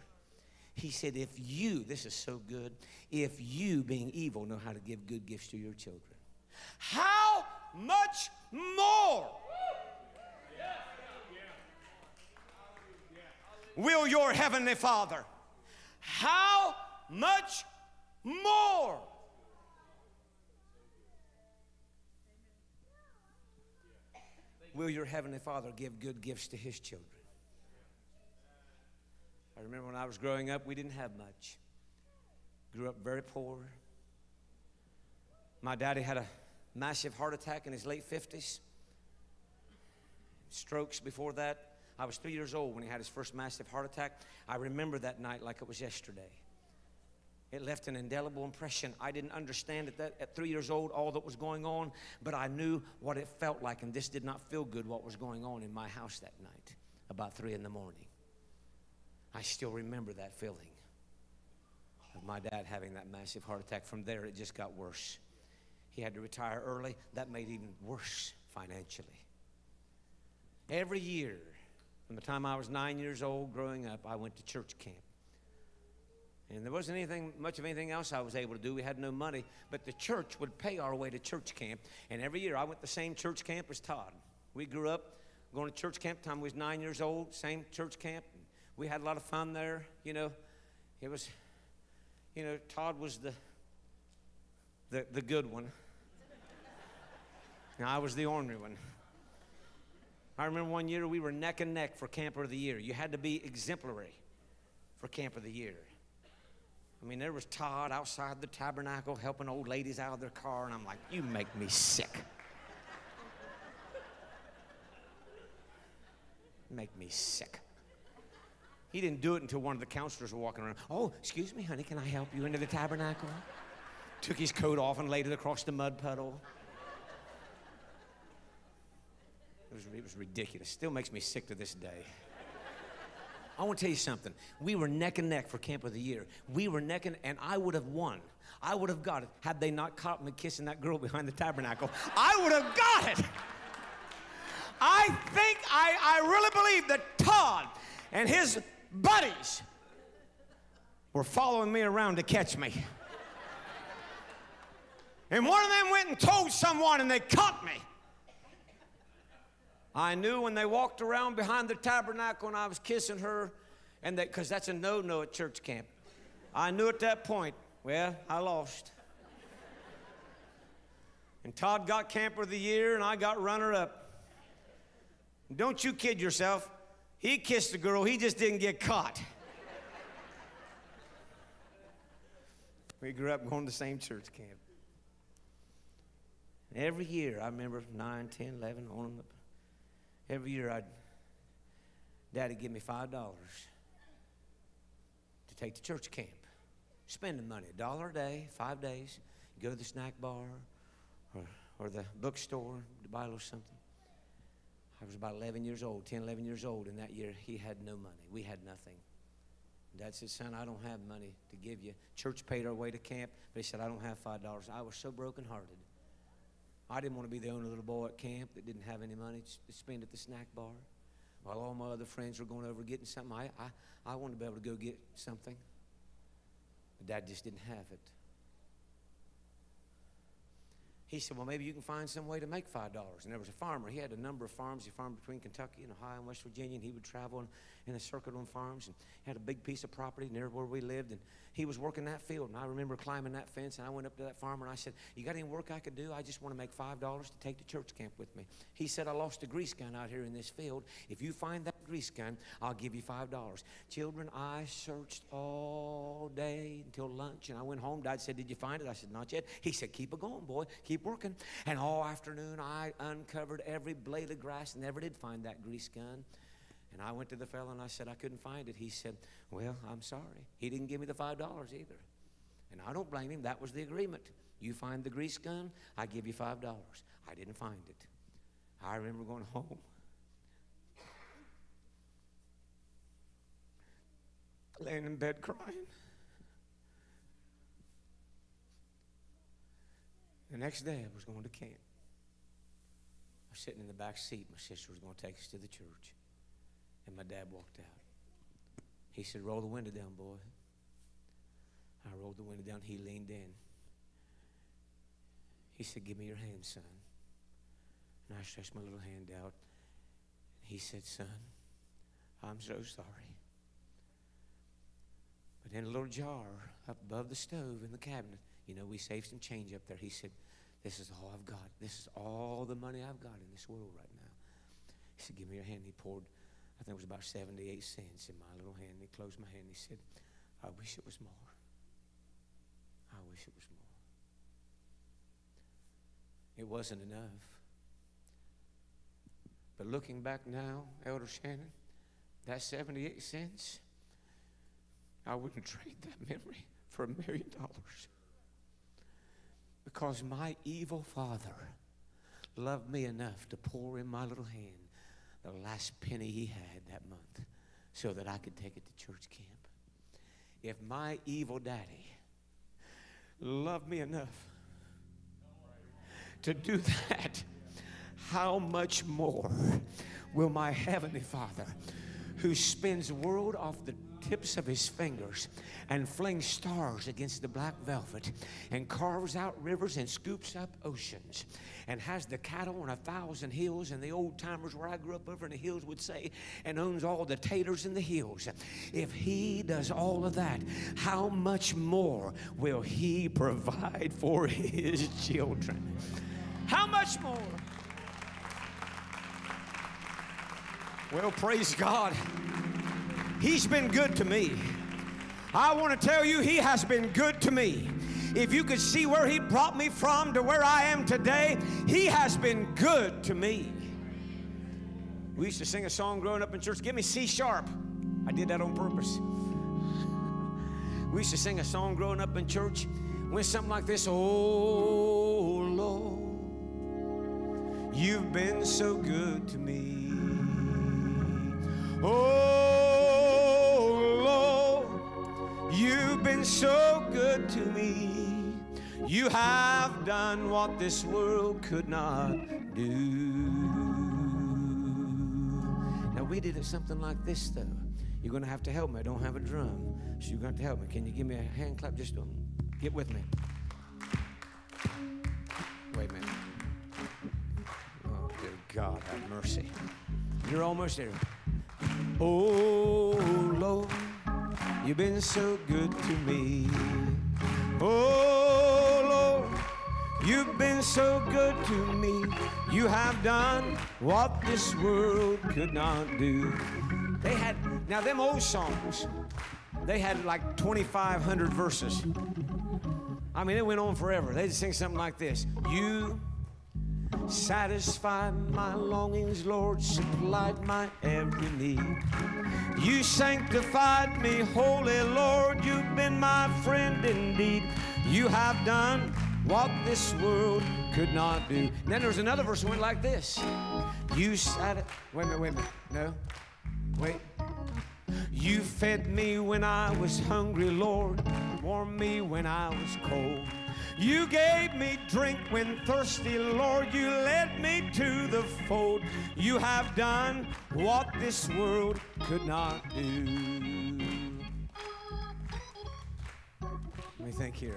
He said, if you, this is so good, if you, being evil, know how to give good gifts to your children, how much more will your heavenly Father, how much more? Will your heavenly Father give good gifts to his children? I remember when I was growing up, we didn't have much. Grew up very poor. My daddy had a massive heart attack in his late 50s. Strokes before that. I was three years old when he had his first massive heart attack. I remember that night like it was yesterday. It left an indelible impression. I didn't understand at that at three years old all that was going on, but I knew what it felt like, and this did not feel good what was going on in my house that night, about three in the morning. I still remember that feeling of my dad having that massive heart attack. From there, it just got worse. He had to retire early. That made even worse financially. Every year, from the time I was nine years old growing up, I went to church camp. And there wasn't anything much of anything else I was able to do. We had no money, but the church would pay our way to church camp. And every year I went to the same church camp as Todd. We grew up going to church camp time we was nine years old, same church camp. We had a lot of fun there. You know, it was, you know, Todd was the the, the good one. And I was the ornery one. I remember one year we were neck and neck for camper of the year. You had to be exemplary for camp of the year. I mean, there was Todd outside the tabernacle helping old ladies out of their car, and I'm like, you make me sick. make me sick. He didn't do it until one of the counselors were walking around. Oh, excuse me, honey, can I help you into the tabernacle? Took his coat off and laid it across the mud puddle. It was, it was ridiculous. Still makes me sick to this day. I want to tell you something. We were neck and neck for Camp of the Year. We were neck and and I would have won. I would have got it had they not caught me kissing that girl behind the tabernacle. I would have got it. I think I, I really believe that Todd and his buddies were following me around to catch me. And one of them went and told someone and they caught me. I knew when they walked around behind the tabernacle and I was kissing her, and that because that's a no-no at church camp. I knew at that point, well, I lost. And Todd got camper of the year, and I got runner up. Don't you kid yourself. He kissed the girl, he just didn't get caught. we grew up going to the same church camp. Every year, I remember 9, 10, 11, on and up. Every year, I'd, Daddy give me $5 to take to church camp. Spending money, a dollar a day, five days. Go to the snack bar or, or the bookstore to buy a little something. I was about 11 years old, 10, 11 years old, and that year he had no money. We had nothing. Dad said, Son, I don't have money to give you. Church paid our way to camp, but he said, I don't have $5. I was so brokenhearted. I didn't want to be the only little boy at camp that didn't have any money to spend at the snack bar. While all my other friends were going over getting something, I, I, I wanted to be able to go get something. But Dad just didn't have it. He said, Well, maybe you can find some way to make $5. And there was a farmer. He had a number of farms. He farmed between Kentucky and Ohio and West Virginia, and he would travel in, in a circuit on farms and had a big piece of property near where we lived. And he was working that field. And I remember climbing that fence, and I went up to that farmer and I said, You got any work I could do? I just want to make $5 to take to church camp with me. He said, I lost a grease gun out here in this field. If you find that grease gun, I'll give you $5. Children, I searched all day until lunch, and I went home. Dad said, Did you find it? I said, Not yet. He said, Keep it going, boy. Keep working. And all afternoon, I uncovered every blade of grass, and never did find that grease gun. And I went to the fellow and I said, I couldn't find it. He said, Well, I'm sorry. He didn't give me the $5 either. And I don't blame him. That was the agreement. You find the grease gun, I give you $5. I didn't find it. I remember going home. Laying in bed crying. The next day, I was going to camp. I was sitting in the back seat. My sister was going to take us to the church. And my dad walked out. He said, Roll the window down, boy. I rolled the window down. He leaned in. He said, Give me your hand, son. And I stretched my little hand out. He said, Son, I'm so sorry. But in a little jar up above the stove in the cabinet, you know, we saved some change up there. He said, This is all I've got. This is all the money I've got in this world right now. He said, Give me your hand. He poured, I think it was about 78 cents in my little hand. He closed my hand. And he said, I wish it was more. I wish it was more. It wasn't enough. But looking back now, Elder Shannon, that 78 cents, I wouldn't trade that memory for a million dollars. Because my evil father loved me enough to pour in my little hand the last penny he had that month so that I could take it to church camp. If my evil daddy loved me enough to do that, how much more will my Heavenly Father, who spins the world off the tips of his fingers and flings stars against the black velvet and carves out rivers and scoops up oceans and has the cattle on a thousand hills and the old timers where I grew up over in the hills would say and owns all the taters in the hills. If he does all of that, how much more will he provide for his children? How much more? Well, praise God. He's been good to me. I want to tell you, He has been good to me. If you could see where He brought me from to where I am today, He has been good to me. We used to sing a song growing up in church, Give me C sharp. I did that on purpose. We used to sing a song growing up in church, went something like this Oh Lord, you've been so good to me. Oh you've been so good to me. You have done what this world could not do. Now we did it something like this though. You're gonna have to help me. I don't have a drum, so you're gonna have to help me. Can you give me a hand clap? Just um, get with me. Wait a minute. Oh, dear God, have mercy. You're almost there. Oh, Lord, you've been so good to me. Oh, Lord, you've been so good to me. You have done what this world could not do. They had, now, them old songs, they had like 2,500 verses. I mean, it went on forever. They'd sing something like this You satisfied my longings, Lord, supplied my every need. You sanctified me, holy Lord, you've been my friend indeed. You have done what this world could not do. And then there was another verse that went like this You sat, wait a minute, wait a minute, no, wait. You fed me when I was hungry, Lord, warmed me when I was cold. You gave me drink when thirsty, Lord. You led me to the fold. You have done what this world could not do. Let me think here.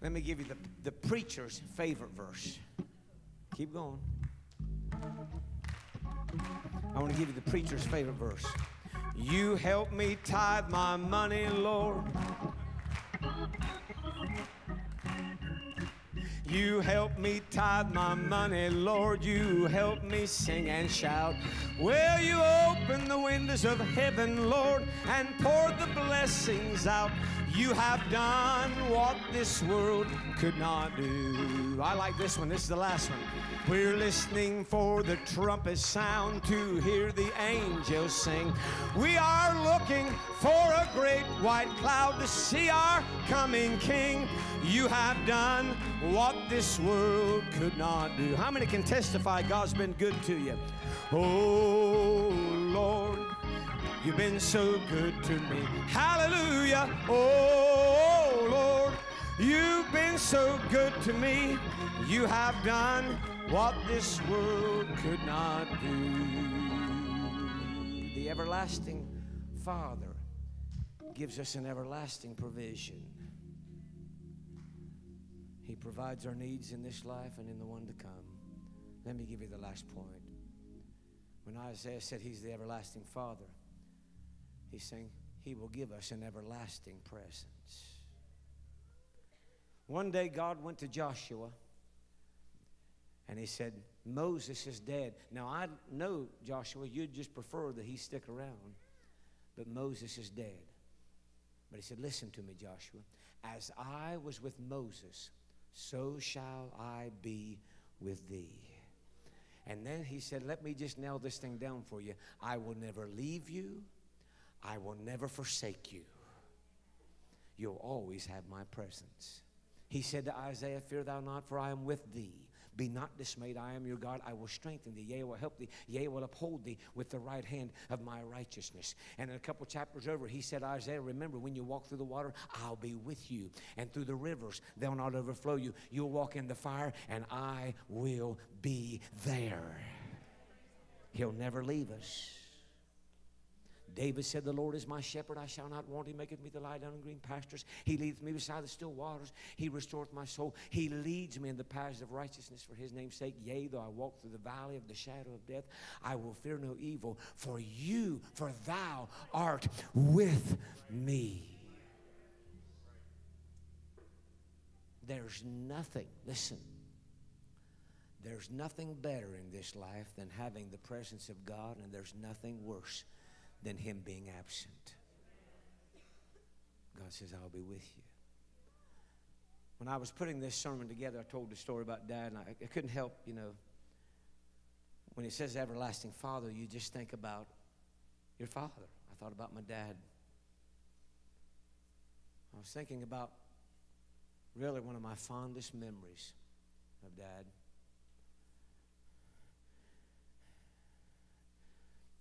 Let me give you the, the preacher's favorite verse. Keep going. I want to give you the preacher's favorite verse. You help me tithe my money, Lord. You help me tithe my money, Lord. You help me sing and shout. Well, you open the windows of heaven, Lord, and pour the blessings out. You have done what this world could not do. I like this one. This is the last one. We're listening for the trumpet sound to hear the angels sing. We are looking for a great white cloud to see our coming King. You have done what this world could not do. How many can testify God's been good to you? Oh, Lord. You've been so good to me. Hallelujah. Oh, Lord. You've been so good to me. You have done what this world could not do. The everlasting Father gives us an everlasting provision. He provides our needs in this life and in the one to come. Let me give you the last point. When Isaiah said he's the everlasting Father, he's saying he will give us an everlasting presence. One day God went to Joshua and he said, Moses is dead. Now I know, Joshua, you'd just prefer that he stick around, but Moses is dead. But he said, Listen to me, Joshua. As I was with Moses, so shall I be with thee. And then he said, Let me just nail this thing down for you. I will never leave you, I will never forsake you. You'll always have my presence. He said to Isaiah, Fear thou not, for I am with thee. Be not dismayed, I am your God. I will strengthen thee. Yea, will help thee. Yea, will uphold thee with the right hand of my righteousness. And in a couple chapters over, he said, Isaiah, remember when you walk through the water, I'll be with you. And through the rivers, they'll not overflow you. You'll walk in the fire, and I will be there. He'll never leave us. David said, The Lord is my shepherd, I shall not want. He maketh me to lie down in green pastures. He leadeth me beside the still waters. He restoreth my soul. He leads me in the paths of righteousness for his name's sake. Yea, though I walk through the valley of the shadow of death, I will fear no evil, for you, for thou art with me. There's nothing, listen, there's nothing better in this life than having the presence of God, and there's nothing worse than him being absent. God says, I'll be with you. When I was putting this sermon together, I told the story about dad, and I, I couldn't help, you know, when it says everlasting father, you just think about your father. I thought about my dad. I was thinking about really one of my fondest memories of dad.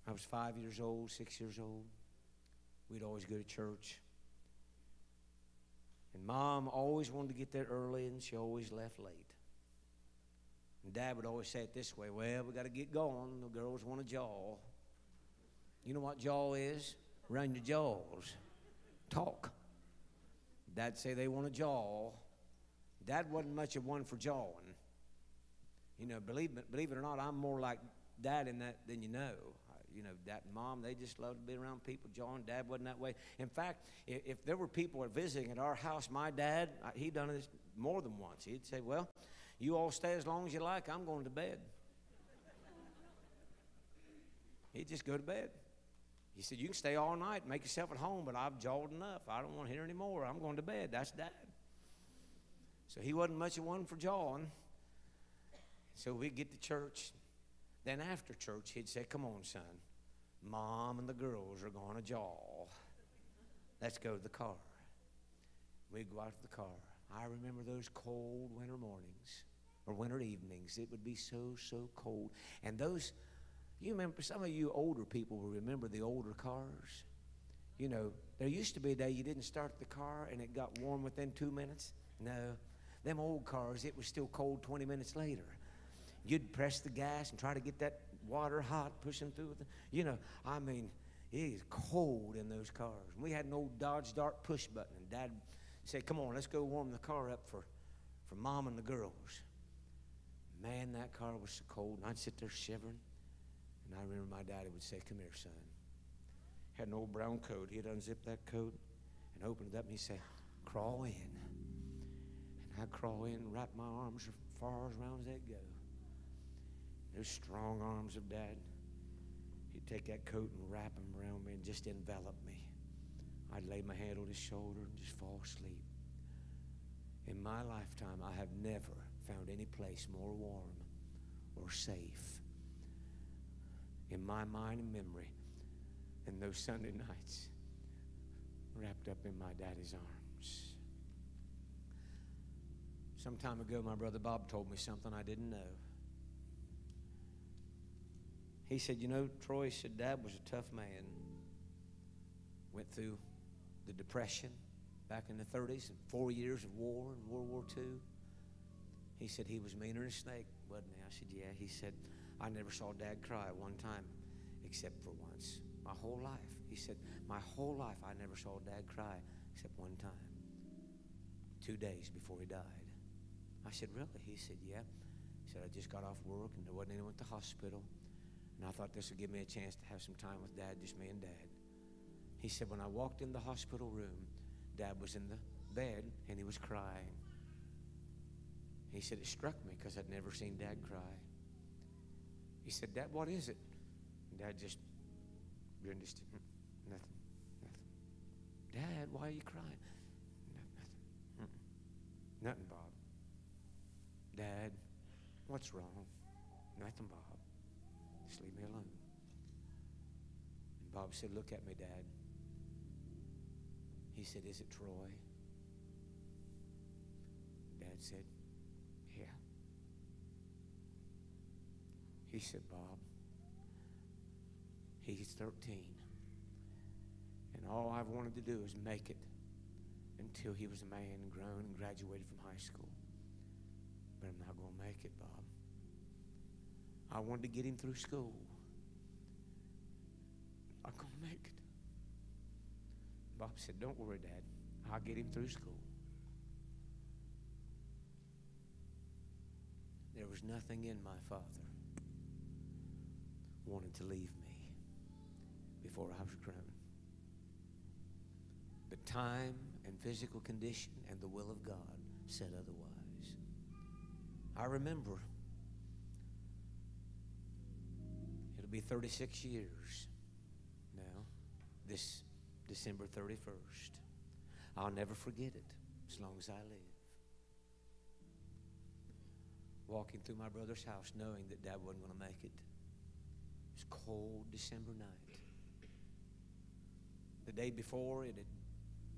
I was five years old, six years old. We'd always go to church. And mom always wanted to get there early, and she always left late. And dad would always say it this way Well, we got to get going. The girls want a jaw. You know what jaw is? Run your jaws. Talk. Dad say they want a jaw. Dad wasn't much of one for jawing. You know, believe, believe it or not, I'm more like dad in that than you know you know, that mom, they just loved to be around people. John, dad wasn't that way. In fact, if, if there were people visiting at our house, my dad, he done this more than once. He'd say, well, you all stay as long as you like. I'm going to bed. He'd just go to bed. He said, You can stay all night, make yourself at home, but I've jawed enough. I don't want to hear any more. I'm going to bed. That's dad. So he wasn't much of one for jawing. So we'd get to church. Then after church, he'd say, Come on, son. Mom and the girls are going to jaw. Let's go to the car. We'd go out to the car. I remember those cold winter mornings or winter evenings. It would be so, so cold. And those, you remember, some of you older people will remember the older cars. You know, there used to be a day you didn't start the car and it got warm within two minutes. No. Them old cars, it was still cold 20 minutes later. You'd press the gas and try to get that water hot, pushing through. The, you know, I mean, it is cold in those cars. We had an old Dodge Dart push button, and Dad said, Come on, let's go warm the car up for, for Mom and the girls. Man, that car was so cold, and I'd sit there shivering. And I remember my daddy would say, Come here, son. Had an old brown coat. He'd unzip that coat and open it up, and he'd say, Crawl in. And I'd crawl in and wrap my arms as far as around as they'd go. Those strong arms of Dad. He'd take that coat and wrap him around me and just envelop me. I'd lay my head on his shoulder and just fall asleep. In my lifetime, I have never found any place more warm or safe in my mind and memory than those Sunday nights wrapped up in my daddy's arms. Some time ago, my brother Bob told me something I didn't know. He said, You know, Troy said, Dad was a tough man. Went through the Depression back in the 30s and four years of war and World War II. He said he was meaner than a snake, wasn't he? I said, Yeah. He said, I never saw Dad cry one time except for once. My whole life. He said, My whole life I never saw Dad cry except one time. Two days before he died. I said, Really? He said, Yeah. He said, I just got off work and there wasn't anyone at the hospital. And I thought this would give me a chance to have some time with Dad, just me and Dad. He said, When I walked in the hospital room, Dad was in the bed and he was crying. He said, It struck me because I'd never seen Dad cry. He said, Dad, what is it? And Dad just grinned his teeth. Mm, nothing, nothing. Dad, why are you crying? Nothing. Nothing, Bob. Dad, what's wrong? Nothing, Bob. Just leave me alone. And Bob said, Look at me, Dad. He said, Is it Troy? Dad said, Yeah. He said, Bob, he's 13. And all I've wanted to do is make it until he was a man grown and graduated from high school. But I'm not going to make it, Bob. I wanted to get him through school. I'm going to make it. Bob said, Don't worry, Dad. I'll get him through school. There was nothing in my father wanting to leave me before I was grown. But time and physical condition and the will of God said otherwise. I remember be 36 years now, this December 31st. I'll never forget it as long as I live. Walking through my brother's house knowing that dad wasn't going to make it. It was cold December night. The day before, it had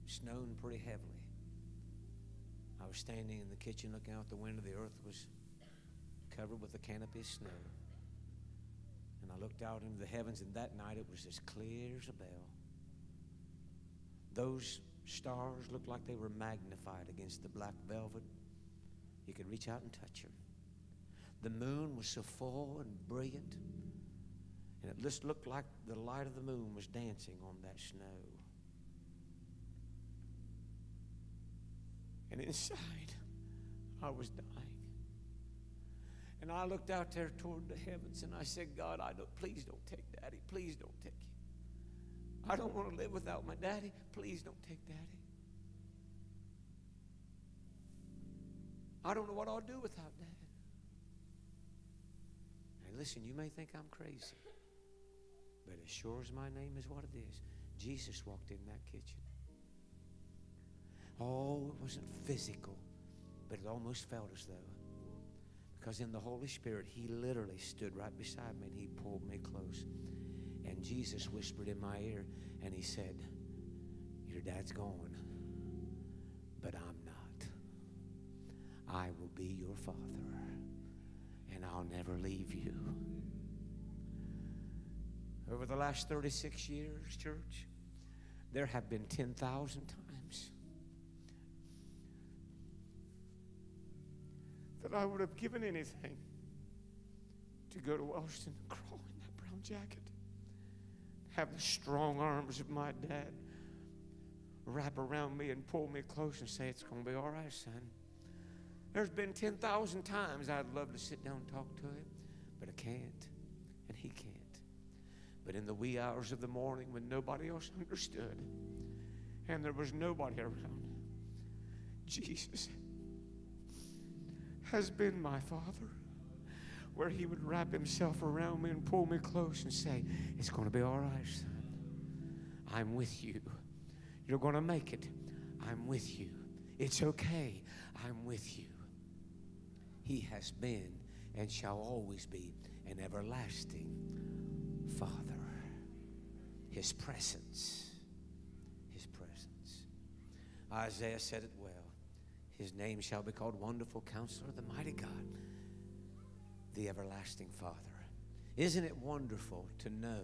snowed pretty heavily. I was standing in the kitchen looking out the window. The earth was covered with a canopy of snow. And I looked out into the heavens, and that night it was as clear as a bell. Those stars looked like they were magnified against the black velvet. You could reach out and touch them. The moon was so full and brilliant, and it just looked like the light of the moon was dancing on that snow. And inside, I was dying. And I looked out there toward the heavens and I said, God, I don't, please don't take daddy. Please don't take him. I don't want to live without my daddy. Please don't take daddy. I don't know what I'll do without dad. Hey, listen, you may think I'm crazy, but as sure as my name is what it is, Jesus walked in that kitchen. Oh, it wasn't physical, but it almost felt as though. Because in the Holy Spirit, He literally stood right beside me and He pulled me close. And Jesus whispered in my ear and He said, Your dad's gone, but I'm not. I will be your father, and I'll never leave you. Over the last 36 years, church, there have been 10,000 times that I would have given anything to go to Wellston and crawl in that brown jacket, have the strong arms of my dad wrap around me and pull me close and say, It's going to be all right, son. There's been 10,000 times I'd love to sit down and talk to him, but I can't, and he can't. But in the wee hours of the morning when nobody else understood and there was nobody around, Jesus has been my father. Where he would wrap himself around me and pull me close and say, It's going to be all right, son. I'm with you. You're going to make it. I'm with you. It's okay. I'm with you. He has been and shall always be an everlasting Father. His presence. His presence. Isaiah said it well. His name shall be called Wonderful Counselor, of the Mighty God, the Everlasting Father. Isn't it wonderful to know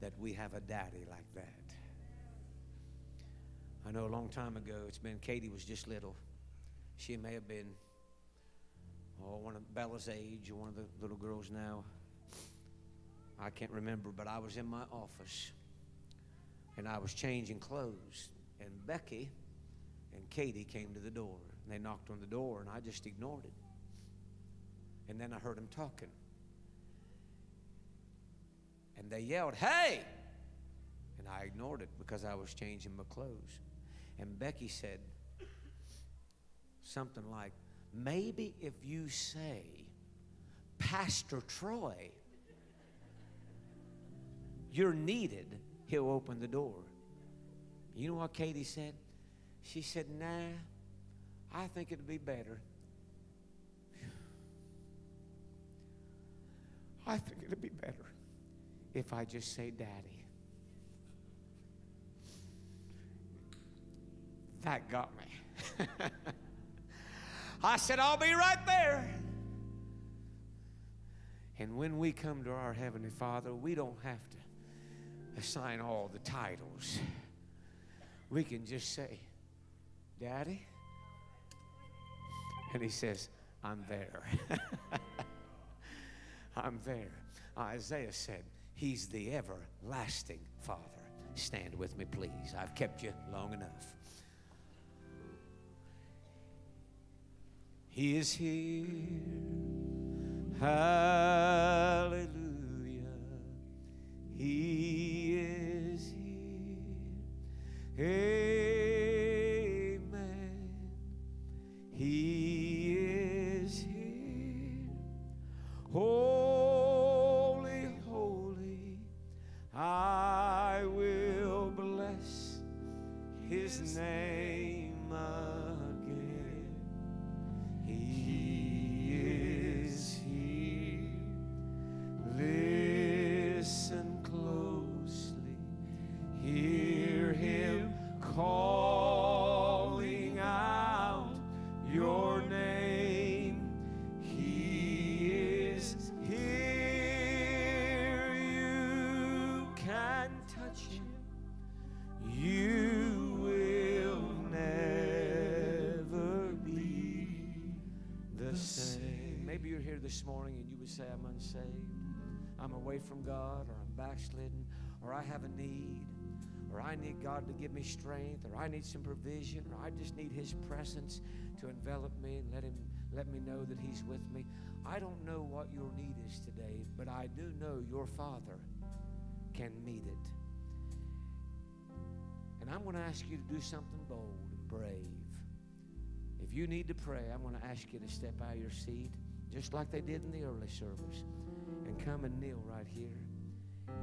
that we have a daddy like that? I know a long time ago, it's been, Katie was just little. She may have been, oh, one of Bella's age or one of the little girls now. I can't remember, but I was in my office and I was changing clothes. And Becky and Katie came to the door. And they knocked on the door, and I just ignored it. And then I heard them talking. And they yelled, Hey! And I ignored it because I was changing my clothes. And Becky said something like, Maybe if you say, Pastor Troy, you're needed, he'll open the door. You know what Katie said? She said, Nah, I think it'd be better. I think it'd be better if I just say daddy. That got me. I said, I'll be right there. And when we come to our Heavenly Father, we don't have to assign all the titles. We can just say, Daddy? And he says, I'm there. I'm there. Isaiah said, He's the everlasting Father. Stand with me, please. I've kept you long enough. He is here. Hallelujah. He is here. Holy, holy, I will bless his name say, I'm unsaved. I'm away from God, or I'm backslidden, or I have a need, or I need God to give me strength, or I need some provision, or I just need His presence to envelop me and let Him let me know that He's with me. I don't know what your need is today, but I do know your Father can meet it. And I'm going to ask you to do something bold and brave. If you need to pray, I'm going to ask you to step out of your seat, just like they did in the early service, and come and kneel right here.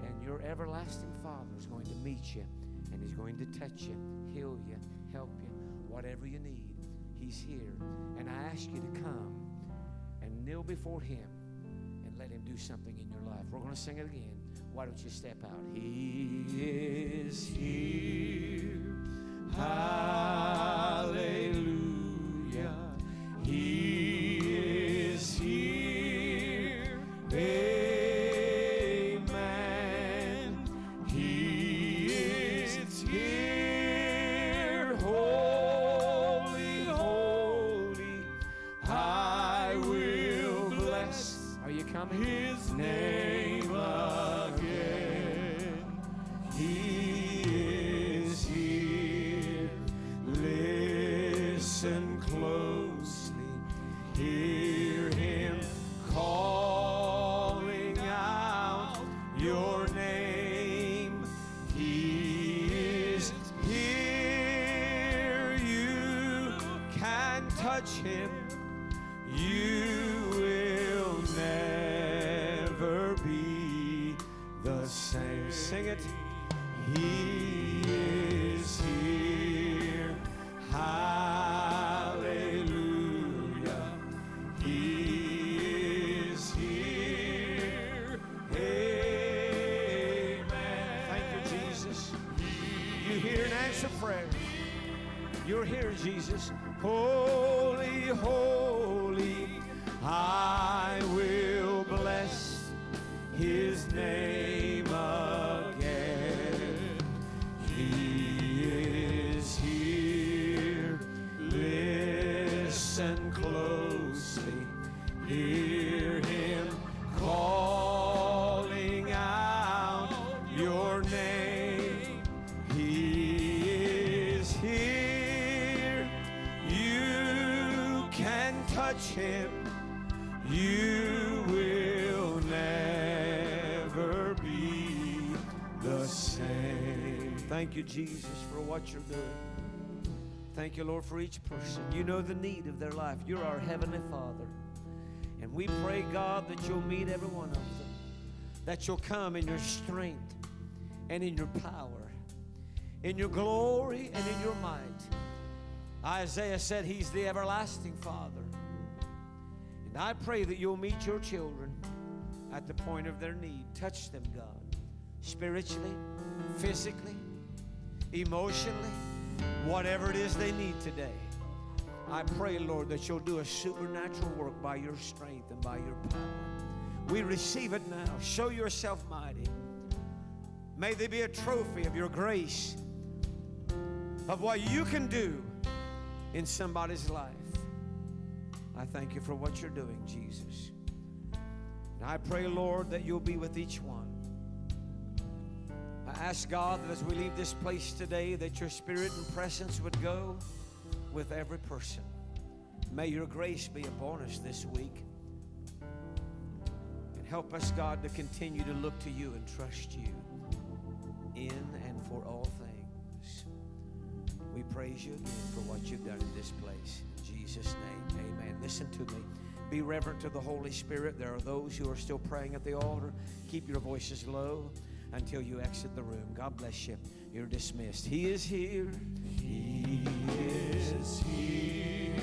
And your everlasting Father is going to meet you, and He's going to touch you, heal you, help you, whatever you need. He's here. And I ask you to come and kneel before Him and let Him do something in your life. We're going to sing it again. Why don't you step out? He is here. Hallelujah. He is. Him. You will never be the same. Thank you, Jesus, for what you're doing. Thank you, Lord, for each person. You know the need of their life. You're our Heavenly Father. And we pray, God, that you'll meet every one of them, that you'll come in your strength and in your power, in your glory and in your might. Isaiah said he's the everlasting Father. And I pray that you'll meet your children at the point of their need. Touch them, God, spiritually, physically, emotionally, whatever it is they need today. I pray, Lord, that you'll do a supernatural work by your strength and by your power. We receive it now. Show yourself mighty. May they be a trophy of your grace, of what you can do in somebody's life. I thank you for what you're doing, Jesus. And I pray, Lord, that you'll be with each one. I ask God that as we leave this place today, that your spirit and presence would go with every person. May your grace be upon us this week. And help us, God, to continue to look to you and trust you in and for all things. We praise you again for what you've done in this place. Jesus' name. Amen. Listen to me. Be reverent to the Holy Spirit. There are those who are still praying at the altar. Keep your voices low until you exit the room. God bless you. You're dismissed. He is here. He is here.